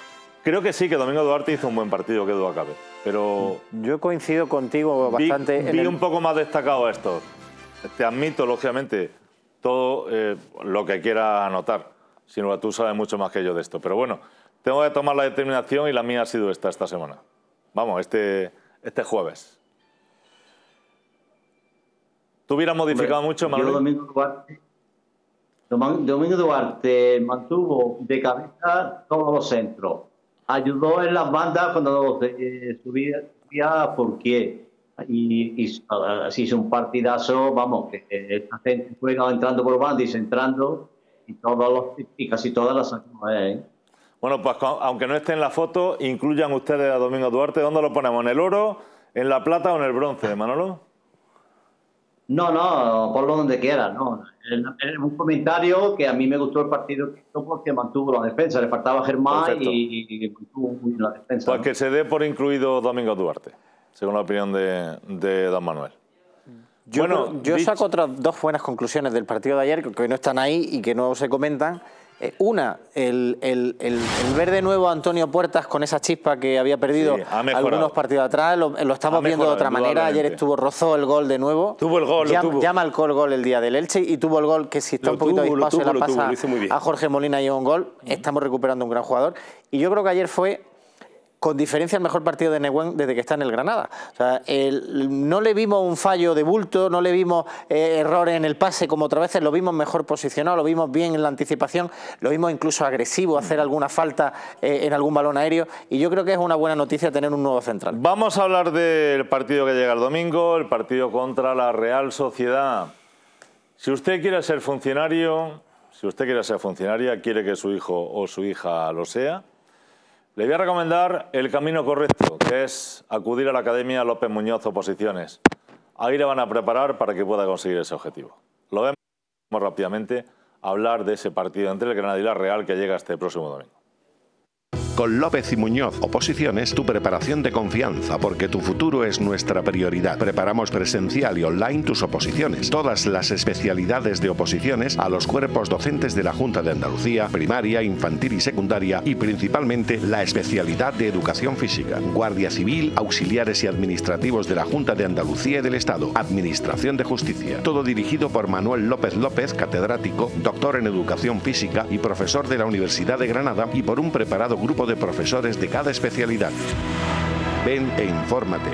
A: creo que sí, que Domingo Duarte hizo un buen partido, que duda cabe. Pero
J: Yo coincido contigo
A: vi,
J: bastante. en
A: vi
J: el-
A: un poco más destacado a esto. Te admito, lógicamente, todo eh, lo que quiera anotar. Sin duda, tú sabes mucho más que yo de esto. Pero bueno, tengo que tomar la determinación y la mía ha sido esta esta semana. Vamos, este, este jueves. ¿Tú hubieras modificado
K: Hombre,
A: mucho, Manolo?
K: Domingo Duarte, Domingo Duarte mantuvo de cabeza todos los centros. Ayudó en las bandas cuando eh, subía, subía Fourquier. Y, y así hizo un partidazo, vamos, que esta gente juega entrando por banda y centrando y, todos los, y casi todas las ¿eh?
A: Bueno, pues aunque no esté en la foto, incluyan ustedes a Domingo Duarte. ¿Dónde lo ponemos? ¿En el oro, en la plata o en el bronce, Manolo?
K: No, no, ponlo donde quiera, no. Es es un comentario que a mí me gustó el partido que hizo porque mantuvo la defensa. Le faltaba Germán y, y mantuvo la defensa.
A: Pues
K: ¿no?
A: que se dé por incluido Domingo Duarte, según la opinión de, de don Manuel.
J: Yo,
A: Bueno,
J: yo saco otras dos buenas conclusiones del partido de ayer que, no están ahí y que no se comentan. Eh, una, el, el- el- el ver de nuevo a Antonio Puertas con esa chispa que había perdido
A: Sí,
J: algunos partidos atrás, lo, lo estamos viendo de otra manera. Ayer estuvo rozó el gol de nuevo.
I: Tuvo el gol, lo
J: ya,
I: tuvo.
J: ya marcó el gol el día del Elche y tuvo el gol que si está
I: Lo
J: un poquito
I: tuvo, lo
J: dispaso
I: tuvo,
J: la
I: lo
J: pasa
I: lo
J: a Jorge Molina y un gol. Estamos recuperando un gran jugador. Y yo creo que ayer fue con diferencia el mejor partido de Neguen desde que está en el Granada. No le vimos un fallo de bulto, no le vimos eh, errores en el pase como otras veces, lo vimos mejor posicionado, lo vimos bien en la anticipación, lo vimos incluso agresivo, hacer alguna falta eh, en algún balón aéreo y yo creo que es una buena noticia tener un nuevo central.
A: Vamos a hablar del partido que llega el domingo, el partido contra la Real Sociedad. Si usted quiere ser funcionario, si usted quiere ser funcionaria, quiere que su hijo o su hija lo sea, le voy a recomendar el camino correcto, que es acudir a la Academia López Muñoz Oposiciones. Ahí le van a preparar para que pueda conseguir ese objetivo. Lo vemos rápidamente hablar de ese partido entre el Granada y la Real que llega este próximo domingo.
G: Con López y Muñoz Oposiciones, tu preparación de confianza, porque tu futuro es nuestra prioridad. Preparamos presencial y online tus oposiciones, todas las especialidades de oposiciones a los cuerpos docentes de la Junta de Andalucía, primaria, infantil y secundaria, y principalmente la especialidad de educación física. Guardia Civil, auxiliares y administrativos de la Junta de Andalucía y del Estado, Administración de Justicia. Todo dirigido por Manuel López López, catedrático, doctor en educación física y profesor de la Universidad de Granada, y por un preparado grupo de profesores de cada especialidad. Ven e infórmate.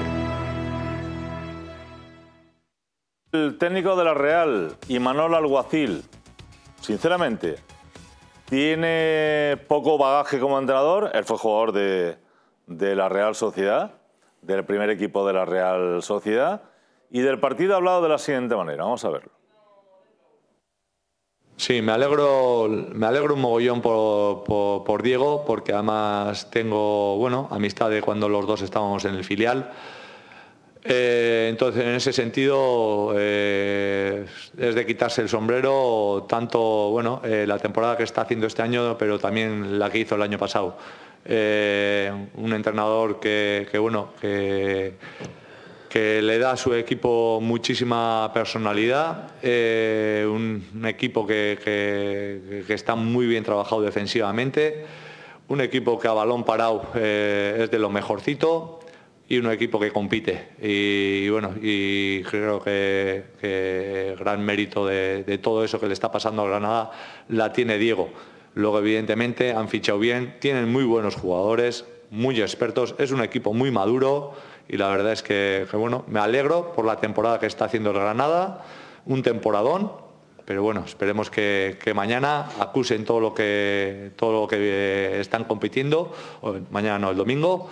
A: El técnico de la Real, Imanol Alguacil, sinceramente, tiene poco bagaje como entrenador. Él fue jugador de, de la Real Sociedad, del primer equipo de la Real Sociedad. Y del partido ha hablado de la siguiente manera. Vamos a verlo.
P: Sí, me alegro, me alegro un mogollón por, por- Diego, porque además tengo, bueno, amistad de cuando los dos estábamos en el filial. Eh, entonces, en ese sentido, eh, es de quitarse el sombrero, tanto, bueno, eh, la temporada que está haciendo este año, pero también la que hizo el año pasado. Un entrenador que, que, bueno, que, que le da a su equipo muchísima personalidad, eh, un, equipo que, que- está muy bien trabajado defensivamente, un equipo que a balón parado eh, es de lo mejorcito y un equipo que compite. Y, bueno, y creo que, que gran mérito de, de todo eso que le está pasando a Granada la tiene Diego. Luego, evidentemente, han fichado bien, tienen muy buenos jugadores, muy expertos, es un equipo muy maduro y la verdad es que, bueno, me alegro por la temporada que está haciendo el Granada, un temporadón, pero bueno, esperemos que, mañana acusen todo lo que todo lo que eh, están compitiendo, mañana no, el domingo,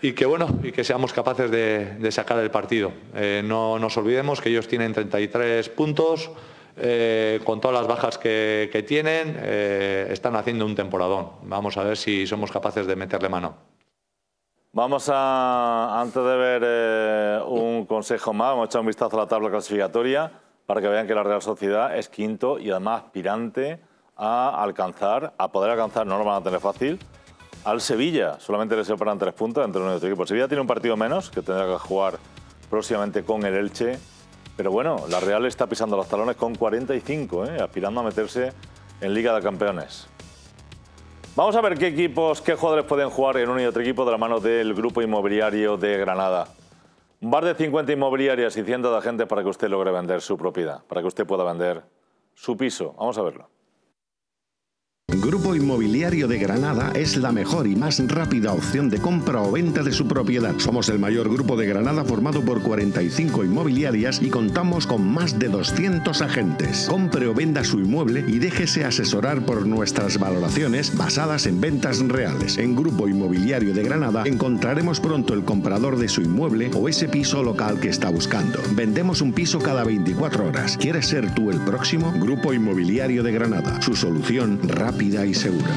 P: y que bueno y que seamos capaces de, sacar el partido. Eh, no nos olvidemos que ellos tienen 33 puntos, eh, con todas las bajas que, que tienen, están haciendo un temporadón. Vamos a ver si somos capaces de meterle mano.
A: Vamos a, antes de ver eh, un consejo más, vamos a echar un vistazo a la tabla clasificatoria para que vean que la Real Sociedad es quinto y además aspirante a alcanzar, a poder alcanzar, no lo van a tener fácil, al Sevilla. Solamente le separan tres puntos entre uno y otro equipo. Sevilla tiene un partido menos que tendrá que jugar próximamente con el Elche. Pero bueno, la Real está pisando los talones con 45, ¿eh? aspirando a meterse en Liga de Campeones. Vamos a ver qué equipos, qué jugadores pueden jugar en uno y otro equipo de la mano del Grupo Inmobiliario de Granada. Bar de 50 inmobiliarias y cientos de agentes para que usted logre vender su propiedad, para que usted pueda vender su piso. Vamos a verlo.
G: Grupo Inmobiliario de Granada es la mejor y más rápida opción de compra o venta de su propiedad. Somos el mayor grupo de Granada formado por 45 inmobiliarias y contamos con más de 200 agentes. Compre o venda su inmueble y déjese asesorar por nuestras valoraciones basadas en ventas reales. En Grupo Inmobiliario de Granada encontraremos pronto el comprador de su inmueble o ese piso local que está buscando. Vendemos un piso cada 24 horas. ¿Quieres ser tú el próximo? Grupo Inmobiliario de Granada. Su solución rápida y segura.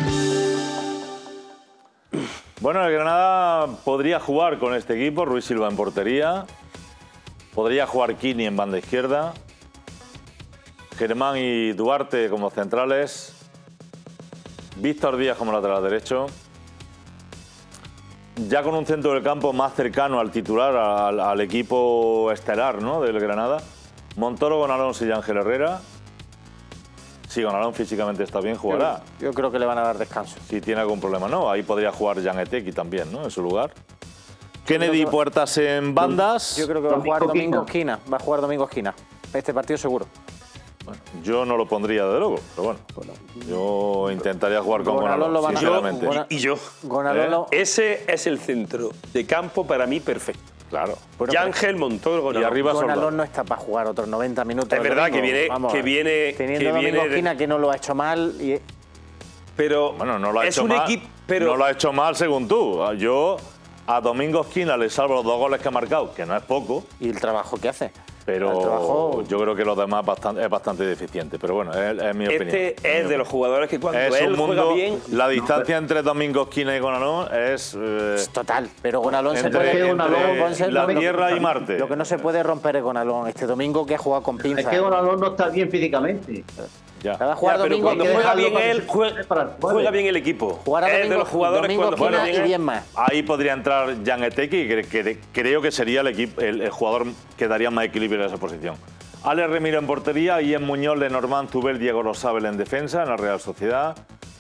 A: Bueno, el Granada podría jugar con este equipo, Ruiz Silva en portería, podría jugar Kini en banda izquierda, Germán y Duarte como centrales, Víctor Díaz como lateral derecho, ya con un centro del campo más cercano al titular, al, al equipo estelar ¿no? del Granada, Montoro con Alonso y Ángel Herrera. Si Gonalón físicamente está bien, jugará.
J: Yo, yo creo que le van a dar descanso.
A: Si tiene algún problema, no. Ahí podría jugar Jan Etequi también, ¿no? En su lugar. Kennedy y Puertas en bandas.
J: Yo creo que va a jugar Domingo Esquina. Va a jugar Domingo Esquina. Este partido seguro.
A: Yo no lo pondría de luego, pero bueno. Yo intentaría jugar con
J: Gonalón
A: Gonalón,
J: lo van a-
A: sinceramente.
J: Gona-
I: Y yo.
J: Gonalón lo-
I: Ese es el centro de campo para mí perfecto.
A: Claro.
I: y Ángel Montoro Gonalón.
J: Gonalón no está para jugar otros 90 minutos.
I: Es verdad
J: domingo.
I: que viene-
J: Vamos,
I: que viene-
J: Teniendo
I: que
J: Domingo
I: viene de-
J: Esquina que no lo ha hecho mal. Y,
I: Pero
A: Bueno, no lo ha
I: es
A: hecho
I: un
A: mal.
I: equipo. Pero
A: No lo ha hecho mal según tú. Yo a Domingo Esquina le salvo los dos goles que ha marcado, que no es poco.
J: Y el trabajo que hace.
A: Pero yo creo que los demás bastante- es bastante deficiente. Pero bueno, es, es mi opinión.
I: este es de los jugadores que cuando
A: Es
I: él
A: un mundo,
I: juega bien.
A: la distancia entre Domingo Esquina y Gonalón es... eh,
J: total, pero Gonalón se
A: entre-
J: puede
A: entre la
J: lo-
A: Tierra y Marte.
J: Lo que no se puede romper es Gonalón. Este domingo que ha jugado con pinzas.
K: Es que Gonalón no está bien físicamente.
A: Ya.
J: Va a jugar
I: Ya, pero
J: domingo,
I: cuando juega bien él, juega, juega bien el equipo.
J: Jugará
I: es de los jugadores cuando juega bien.
J: más.
A: Ahí podría entrar Jan Etequi, que, que- creo que sería el, equipo, el, el jugador que daría más equilibrio en esa posición. Ale Remiro en portería, Ian Muñoz, Lenormand, Tubel, Diego Rosabel en defensa, en la Real Sociedad.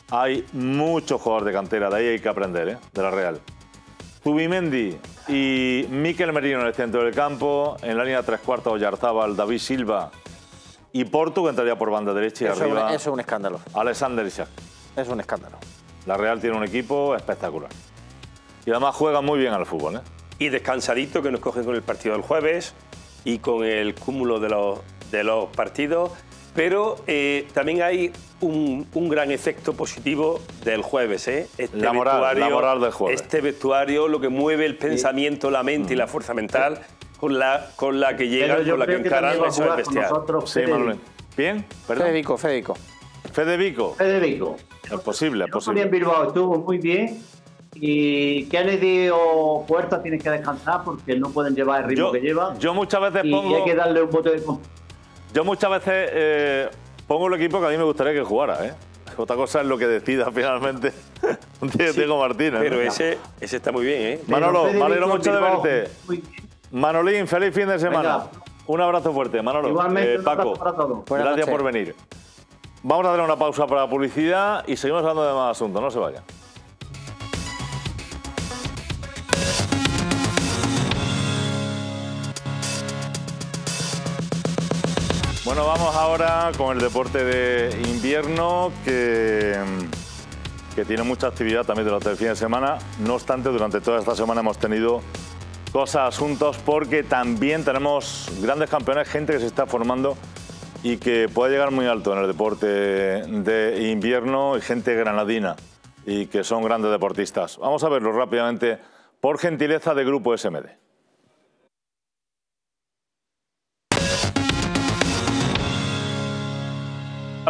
A: Hay muchos jugadores de cantera, de ahí hay que aprender, ¿eh? de la Real. Zubimendi y Miquel Merino en el centro del campo, en la línea tres cuartos Oyarzábal, David Silva y Porto, que entraría por banda derecha y
J: Eso, es un-
A: arriba
J: eso es un escándalo.
A: Alexander Isaac.
J: Es un escándalo.
A: La Real tiene un equipo espectacular. Y además juega muy bien al fútbol. ¿eh?
I: Y descansadito que nos cogen con el partido del jueves y con el cúmulo de los, de los partidos. Pero eh, también hay un, un gran efecto positivo del jueves. ¿eh? Este
A: La moral, la moral del jueves.
I: Este vestuario, lo que mueve el pensamiento, la mente y la fuerza mental con la, con la que
K: yo
I: con la que
K: creo que
I: encaran
K: también va a
I: eso es bestial.
K: nosotros
A: Sí, Manuel. ¿Bien? ¿Perdón?
J: Federico, Federico.
A: Fede Vico.
K: Federico.
A: Es posible, es posible.
K: día en Bilbao estuvo muy bien y Kennedy o Puerta tienen que descansar porque no pueden llevar el ritmo
A: Yo,
K: que llevan.
A: yo muchas veces
K: y
A: pongo.
K: hay que darle un bote de...
A: Yo muchas veces eh, pongo el equipo que a mí me gustaría que jugara. ¿eh? Otra cosa es lo que decida finalmente <laughs> Diego Martínez.
I: Pero
A: ¿no?
I: ese, ese está muy bien. ¿eh?
A: Manolo,
K: Federico
A: me alegro
K: en
A: mucho de verte.
K: muy bien.
A: Manolín, feliz fin de semana.
K: Venga.
A: Un abrazo fuerte, Manolo.
K: Igualmente,
A: Eh,
K: un
A: Paco,
K: abrazo para todos.
A: Gracias por venir. Vamos a hacer una pausa para publicidad y seguimos hablando de más asuntos. No se vayan. Bueno, vamos ahora con el deporte de invierno que, que tiene mucha actividad también durante el fin de semana. No obstante, durante toda esta semana hemos tenido cosas, asuntos, porque también tenemos grandes campeones, gente que se está formando y que puede llegar muy alto en el deporte de invierno y gente granadina y que son grandes deportistas. Vamos a verlo rápidamente por gentileza de Grupo SMD.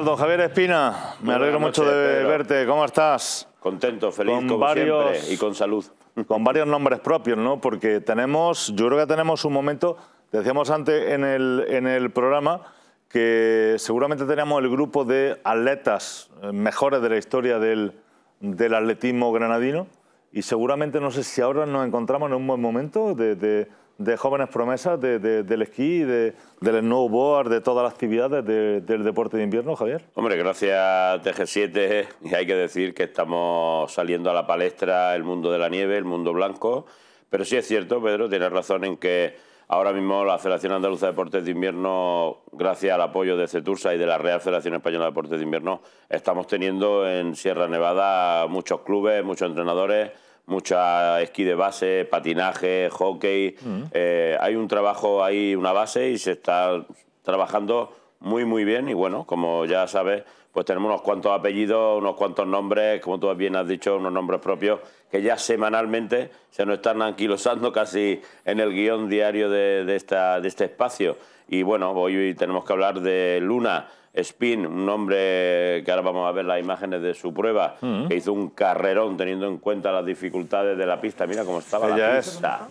A: Don Javier Espina, me alegro mucho de verte. ¿Cómo estás?
Q: Contento, feliz como siempre y con salud. <laughs>
A: Con varios nombres propios, ¿no? Porque tenemos, yo creo que tenemos un momento, decíamos antes en el, en el programa, que seguramente tenemos el grupo de atletas mejores de la historia del, del atletismo granadino y seguramente no sé si ahora nos encontramos en un buen momento de, de, de jóvenes promesas de, del esquí, de, del snowboard, de todas las actividades del deporte de invierno, Javier.
Q: Hombre, gracias TG7 y hay que decir que estamos saliendo a la palestra el mundo de la nieve, el mundo blanco, pero sí es cierto, Pedro, tienes razón en que ahora mismo la Federación Andaluza de Deportes de Invierno, gracias al apoyo de CETURSA y de la Real Federación Española de Deportes de Invierno, estamos teniendo en Sierra Nevada muchos clubes, muchos entrenadores, mucha esquí de base, patinaje, hockey. Eh, hay un trabajo, hay una base y se está trabajando muy, muy bien. Y bueno, como ya sabes, pues tenemos unos cuantos apellidos, unos cuantos nombres, como tú bien has dicho, unos nombres propios que ya semanalmente se nos están anquilosando <laughs> casi en el guion diario de, esta, de este espacio. Y bueno, hoy tenemos que hablar de Luna. Spin, un hombre que ahora vamos a ver las imágenes de su prueba, que hizo un carrerón teniendo en cuenta las dificultades de la pista. Mira cómo estaba la pista.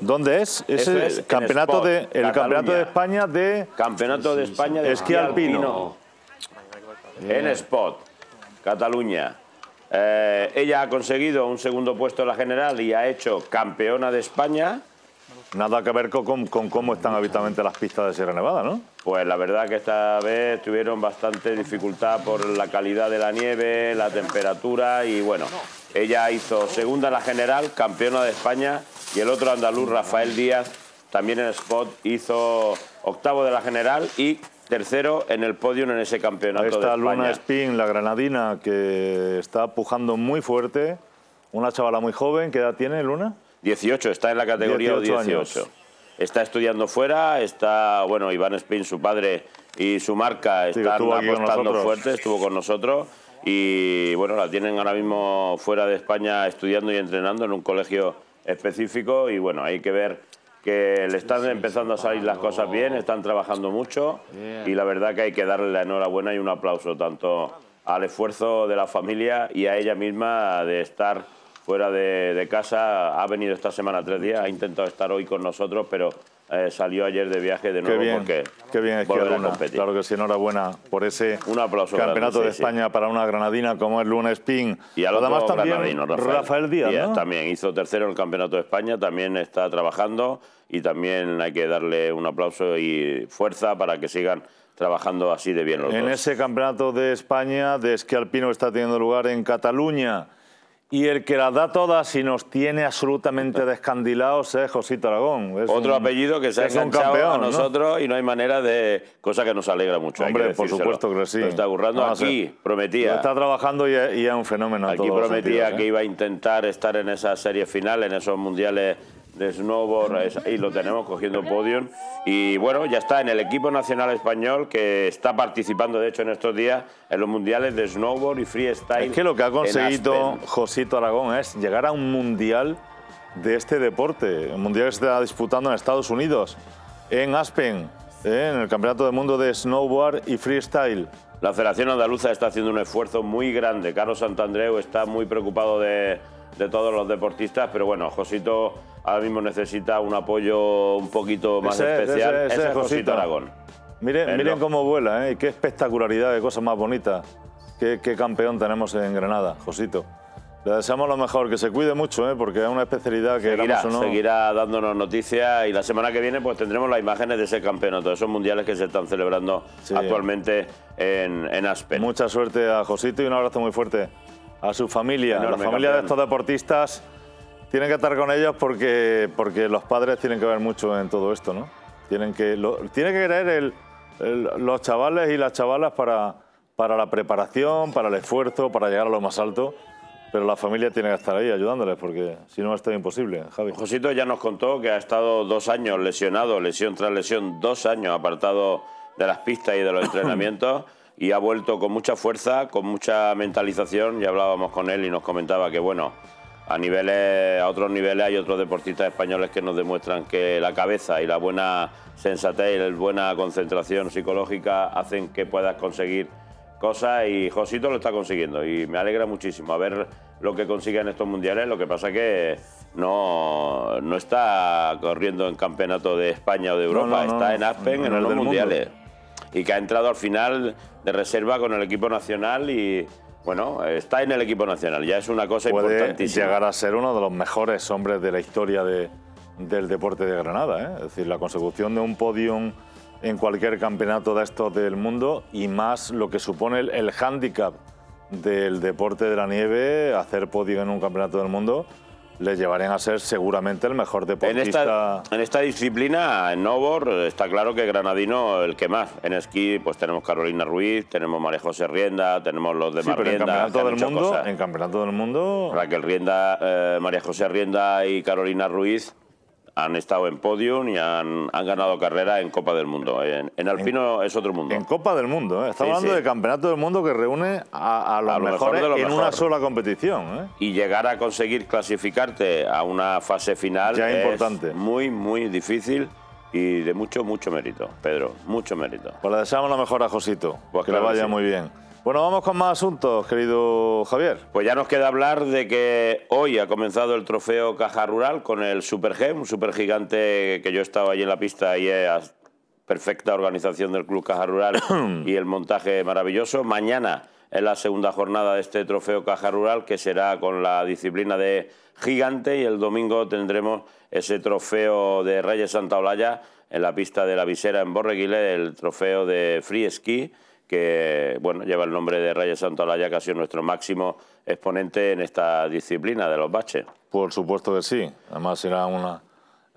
A: ¿Dónde es? Es el, campeonato, de, el campeonato de España de...
Q: Campeonato de España de
A: esquí alpino.
Q: En Spot, Cataluña. Eh, ella ha conseguido un segundo puesto en la general y ha hecho campeona de España.
A: Nada que ver con, con, cómo están habitualmente las pistas de Sierra Nevada, ¿no?
Q: Pues la verdad que esta vez tuvieron bastante dificultad por la calidad de la nieve, la temperatura y bueno, ella hizo segunda en la general, campeona de España y el otro andaluz, Rafael Díaz, también en spot, hizo octavo de la general y tercero en el podio en ese campeonato Ahí
A: está Luna Spin, la granadina, que está pujando muy fuerte. Una chavala muy joven, ¿qué edad tiene Luna?
Q: 18, está en la categoría 18. 18. Está estudiando fuera, está, bueno, Iván Spin, su padre y su marca están apostando fuerte, estuvo con nosotros y bueno, la tienen ahora mismo fuera de España estudiando y entrenando en un colegio específico y bueno, hay que ver que le están empezando a salir las cosas bien, están trabajando mucho y la verdad que hay que darle la enhorabuena y un aplauso tanto al esfuerzo de la familia y a ella misma de estar fuera de, casa, ha venido esta semana tres días, ha intentado estar hoy con nosotros, pero eh, salió ayer de viaje de nuevo
A: qué bien,
Q: porque
A: qué bien es que Luna, claro que sí, enhorabuena por ese
Q: Un aplauso
A: campeonato de España para una granadina como es Luna Spin.
Q: Y al
A: Además también Rafael, Díaz,
Q: también hizo tercero en el campeonato de España, también está trabajando y también hay que darle un aplauso y fuerza para que sigan trabajando así de bien los
A: En ese campeonato de España de esquí alpino está teniendo lugar en Cataluña y el que las da todas y nos tiene absolutamente <laughs> descandilados es Josito Aragón.
Q: Otro apellido que se ha enganchado a nosotros y no hay manera de... Cosa que nos alegra mucho.
A: Hombre, por supuesto que sí.
Q: Lo está currando aquí, prometía.
A: está trabajando y es, un fenómeno.
Q: Aquí prometía que ¿eh? iba a intentar estar en esa serie final, en esos mundiales de snowboard y lo tenemos cogiendo podium. Y bueno, ya está en el equipo nacional español que está participando, de hecho, en estos días en los mundiales de snowboard y freestyle.
A: Es que lo que ha conseguido Josito Aragón es llegar a un mundial de este deporte, un mundial que se está disputando en Estados Unidos, en Aspen, ¿eh? en el Campeonato del Mundo de Snowboard y Freestyle.
Q: La Federación Andaluza está haciendo un esfuerzo muy grande. Carlos Santandreu está muy preocupado de, de todos los deportistas, pero bueno, Josito ahora mismo necesita un apoyo un poquito más especial. Ese, es Josito Aragón.
A: Miren, miren cómo vuela, ¿eh? qué espectacularidad, qué cosa más bonita. Qué, campeón tenemos en Granada, Josito. Le deseamos lo mejor, que se cuide mucho, ¿eh? porque es una especialidad que
Q: seguirá, no... seguirá dándonos noticias y la semana que viene pues tendremos las imágenes de ese campeonato, de esos mundiales que se están celebrando actualmente en, en Aspen.
A: Mucha suerte a Josito y un abrazo muy fuerte a su familia, a la familia de estos deportistas tienen que estar con ellos porque, porque los padres tienen que ver mucho en todo esto, ¿no? Tienen que, tiene que creer los chavales y las chavalas para, para la preparación, para el esfuerzo, para llegar a lo más alto. Pero la familia tiene que estar ahí ayudándoles porque si no esto es imposible, Javi.
Q: Josito ya nos contó que ha estado dos años lesionado, lesión tras lesión, dos años apartado de las pistas y de los <coughs> entrenamientos y ha vuelto con mucha fuerza, con mucha mentalización. Ya hablábamos con él y nos comentaba que, bueno, a niveles, a otros niveles hay otros deportistas españoles que nos demuestran que la cabeza y la buena sensatez y la buena concentración psicológica hacen que puedas conseguir cosas y Josito lo está consiguiendo y me alegra muchísimo a ver lo que consigue en estos mundiales. Lo que pasa que no, no está corriendo en campeonato de España o de Europa,
A: no, no,
Q: está en Aspen
A: en
Q: los
A: mundo.
Q: mundiales y que ha entrado al final de reserva con el equipo nacional y bueno, está en el equipo nacional, ya es una cosa
A: Puede
Q: importantísima.
A: llegar a ser uno de los mejores hombres de la historia de- del deporte de Granada. ¿eh? Es decir, la consecución de un podium en cualquier campeonato de estos del mundo y más lo que supone el, el hándicap del deporte de la nieve, hacer podio en un campeonato del mundo, le llevarían a ser seguramente el mejor
Q: En
A: deportista.
Q: esta, en esta disciplina, en snowboard, está claro que Granadino el que más. En esquí, pues tenemos Carolina Ruiz, tenemos María José Rienda, tenemos los
A: Sí,
Q: demás
A: pero en
Q: Riendas que
A: campeonato del mundo,
Q: cosas.
A: en campeonato del mundo,
Q: Raquel Rienda, eh, María José Rienda y Carolina Ruiz han estado en podium y han, han ganado carrera en Copa del Mundo. En, en alpino es otro mundo.
A: en Copa del Mundo. ¿eh? Estamos
Q: Sí,
A: hablando
Q: sí.
A: de campeonato del mundo que reúne a, a los
Q: A lo mejor
A: mejores
Q: lo
A: en
Q: mejor.
A: una sola competición. ¿eh?
Q: y llegar a conseguir clasificarte a una fase final
A: Ya
Q: es
A: importante.
Q: muy, muy difícil y de mucho, mucho mérito, Pedro, mucho mérito.
A: Pues le deseamos lo mejor a Josito,
Q: Pues
A: que
Q: claro
A: le vaya
Q: sí.
A: muy bien. Bueno, vamos con más asuntos, querido Javier.
Q: Pues ya nos queda hablar de que hoy ha comenzado el trofeo Caja Rural con el Super G, un super gigante que yo estaba allí en la pista y es perfecta organización del Club Caja Rural <clears throat> y el montaje maravilloso. Mañana es la segunda jornada de este trofeo Caja Rural que será con la disciplina de gigante y el domingo tendremos ese trofeo de Reyes Santa Olalla en la pista de la Visera en Borreguile, el trofeo de Free Ski que bueno, lleva el nombre de Reyes Santa Olalla, que ha sido nuestro máximo exponente en esta disciplina de los baches.
A: Por supuesto que sí. Además será una,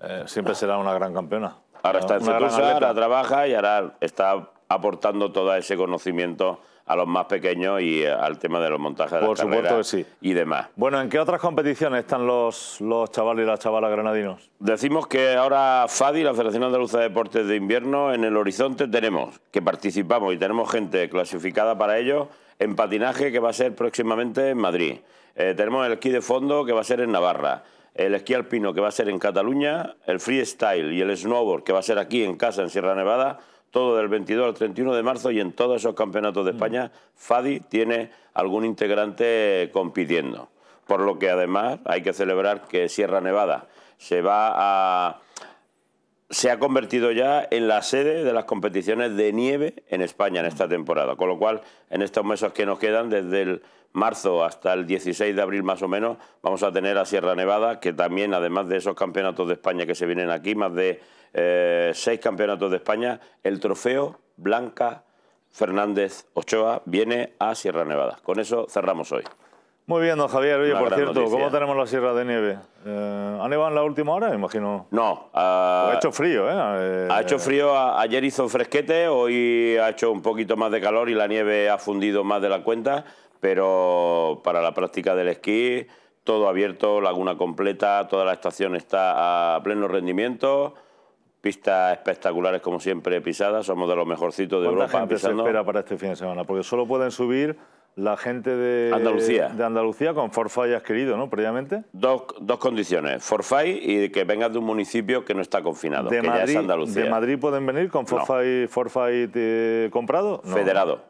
A: eh, siempre será una gran campeona.
Q: Ahora está en Cetusa, ahora trabaja y ahora está aportando todo ese conocimiento a los más pequeños y eh, al tema de los montajes de
A: Por
Q: las
A: supuesto que sí.
Q: y demás.
A: Bueno, ¿en qué otras competiciones están los, los chavales y las chavalas granadinos?
Q: Decimos que ahora FADI, la Federación Andaluza de Deportes de Invierno, en el horizonte tenemos que participamos y tenemos gente clasificada para ello en patinaje que va a ser próximamente en Madrid. Eh, tenemos el esquí de fondo que va a ser en Navarra, el esquí alpino que va a ser en Cataluña, el freestyle y el snowboard que va a ser aquí en casa en Sierra Nevada, todo del 22 al 31 de marzo y en todos esos campeonatos de España, FADI tiene algún integrante compitiendo. Por lo que además hay que celebrar que Sierra Nevada se va a se ha convertido ya en la sede de las competiciones de nieve en España en esta temporada. Con lo cual, en estos meses que nos quedan, desde el marzo hasta el 16 de abril más o menos, vamos a tener a Sierra Nevada, que también, además de esos campeonatos de España que se vienen aquí, más de eh, seis campeonatos de España, el trofeo Blanca Fernández Ochoa viene a Sierra Nevada. Con eso cerramos hoy.
A: Muy bien, don Javier. Oye,
Q: Una
A: por cierto,
Q: noticia.
A: ¿cómo tenemos la Sierra de Nieve? Eh, ¿Ha nevado en la última hora? Me imagino.
Q: No. ah,
A: Pues ha hecho frío, ¿eh? Eh,
Q: Ha hecho frío, a- ayer hizo fresquete, hoy ha hecho un poquito más de calor y la nieve ha fundido más de la cuenta, pero para la práctica del esquí, todo abierto, laguna completa, toda la estación está a pleno rendimiento, pistas espectaculares como siempre pisadas, somos de los mejorcitos de
A: ¿Cuánta
Q: Europa
A: gente se espera para este fin de semana? Porque solo pueden subir la gente de
Q: Andalucía.
A: de Andalucía con forfait adquirido, ¿no? Previamente.
Q: Dos, dos condiciones, forfait y que vengas de un municipio que no está confinado,
A: De
Q: que ya
A: Madrid,
Q: es Andalucía.
A: ¿De Madrid pueden venir con forfait, forfait eh, comprado? No.
Q: Federado.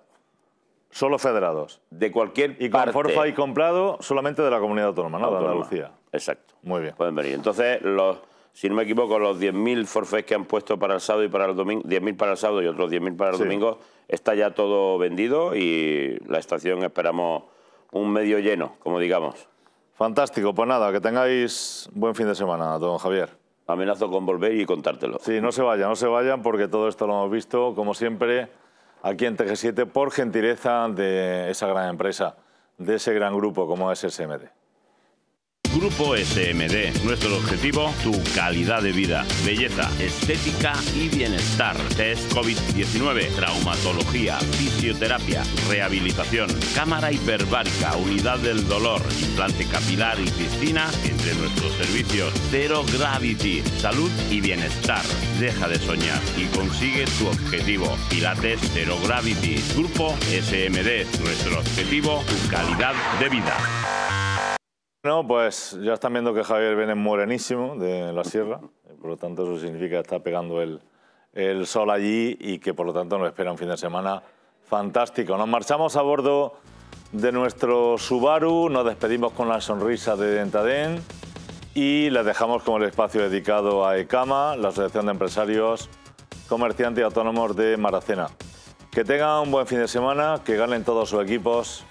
A: Solo federados.
Q: De cualquier
A: Y con
Q: parte.
A: forfait comprado solamente de la comunidad autónoma, ¿no?
Q: Autónoma.
A: De Andalucía.
Q: Exacto.
A: Muy bien.
Q: Pueden venir. Entonces, los, si no me equivoco, los 10.000 forfaits que han puesto para el sábado y para el domingo, 10.000 para el sábado y otros 10.000 para el
A: Sí.
Q: domingo, está ya todo vendido y la estación esperamos un medio lleno, como digamos.
A: Fantástico. Pues nada, que tengáis buen fin de semana, don Javier.
Q: Amenazo con volver y contártelo.
A: Sí, no se vayan, no se vayan porque todo esto lo hemos visto, como siempre, aquí en TG7 por gentileza de esa gran empresa, de ese gran grupo como es SMD.
R: Grupo SMD. Nuestro objetivo, tu calidad de vida, belleza, estética y bienestar. Test COVID-19, traumatología, fisioterapia, rehabilitación, cámara hiperbárica, unidad del dolor, implante capilar y piscina, entre nuestros servicios. Zero Gravity, salud y bienestar. Deja de soñar y consigue tu objetivo. Pilates Zero Gravity. Grupo SMD. Nuestro objetivo, tu calidad de vida.
A: No, pues ya están viendo que Javier viene morenísimo de la sierra, por lo tanto eso significa que está pegando el, el sol allí y que por lo tanto nos espera un fin de semana fantástico. Nos marchamos a bordo de nuestro Subaru, nos despedimos con la sonrisa de Dentadén y les dejamos con el espacio dedicado a ECAMA, la Asociación de Empresarios, Comerciantes y Autónomos de Maracena. Que tengan un buen fin de semana, que ganen todos sus equipos,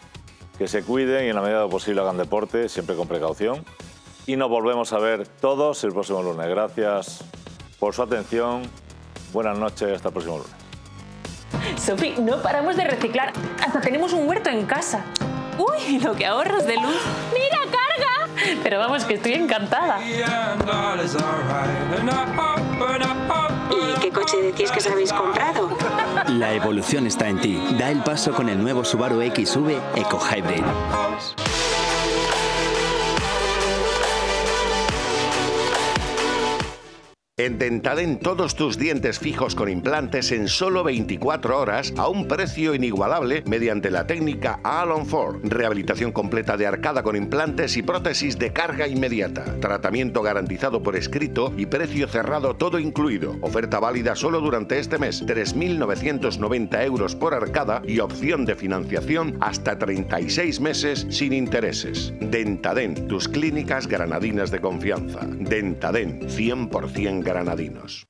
A: que se cuiden y en la medida de lo posible hagan deporte, siempre con precaución. Y nos volvemos a ver todos el próximo lunes. Gracias por su atención. Buenas noches, hasta el próximo lunes.
S: Sofi, no paramos de reciclar. Hasta tenemos un huerto en casa. Uy, lo que ahorras de luz. ¡Mira, carga! Pero vamos, que estoy encantada.
T: ¿Y qué coche decís que os habéis comprado?
U: La evolución está en ti. Da el paso con el nuevo Subaru XV Eco Hybrid.
G: En Dentadent todos tus dientes fijos con implantes en solo 24 horas a un precio inigualable mediante la técnica Alon 4. Rehabilitación completa de arcada con implantes y prótesis de carga inmediata. Tratamiento garantizado por escrito y precio cerrado todo incluido. Oferta válida solo durante este mes. 3.990 euros por arcada y opción de financiación hasta 36 meses sin intereses. Dentadent, tus clínicas granadinas de confianza. Dentadent, 100% granadinos.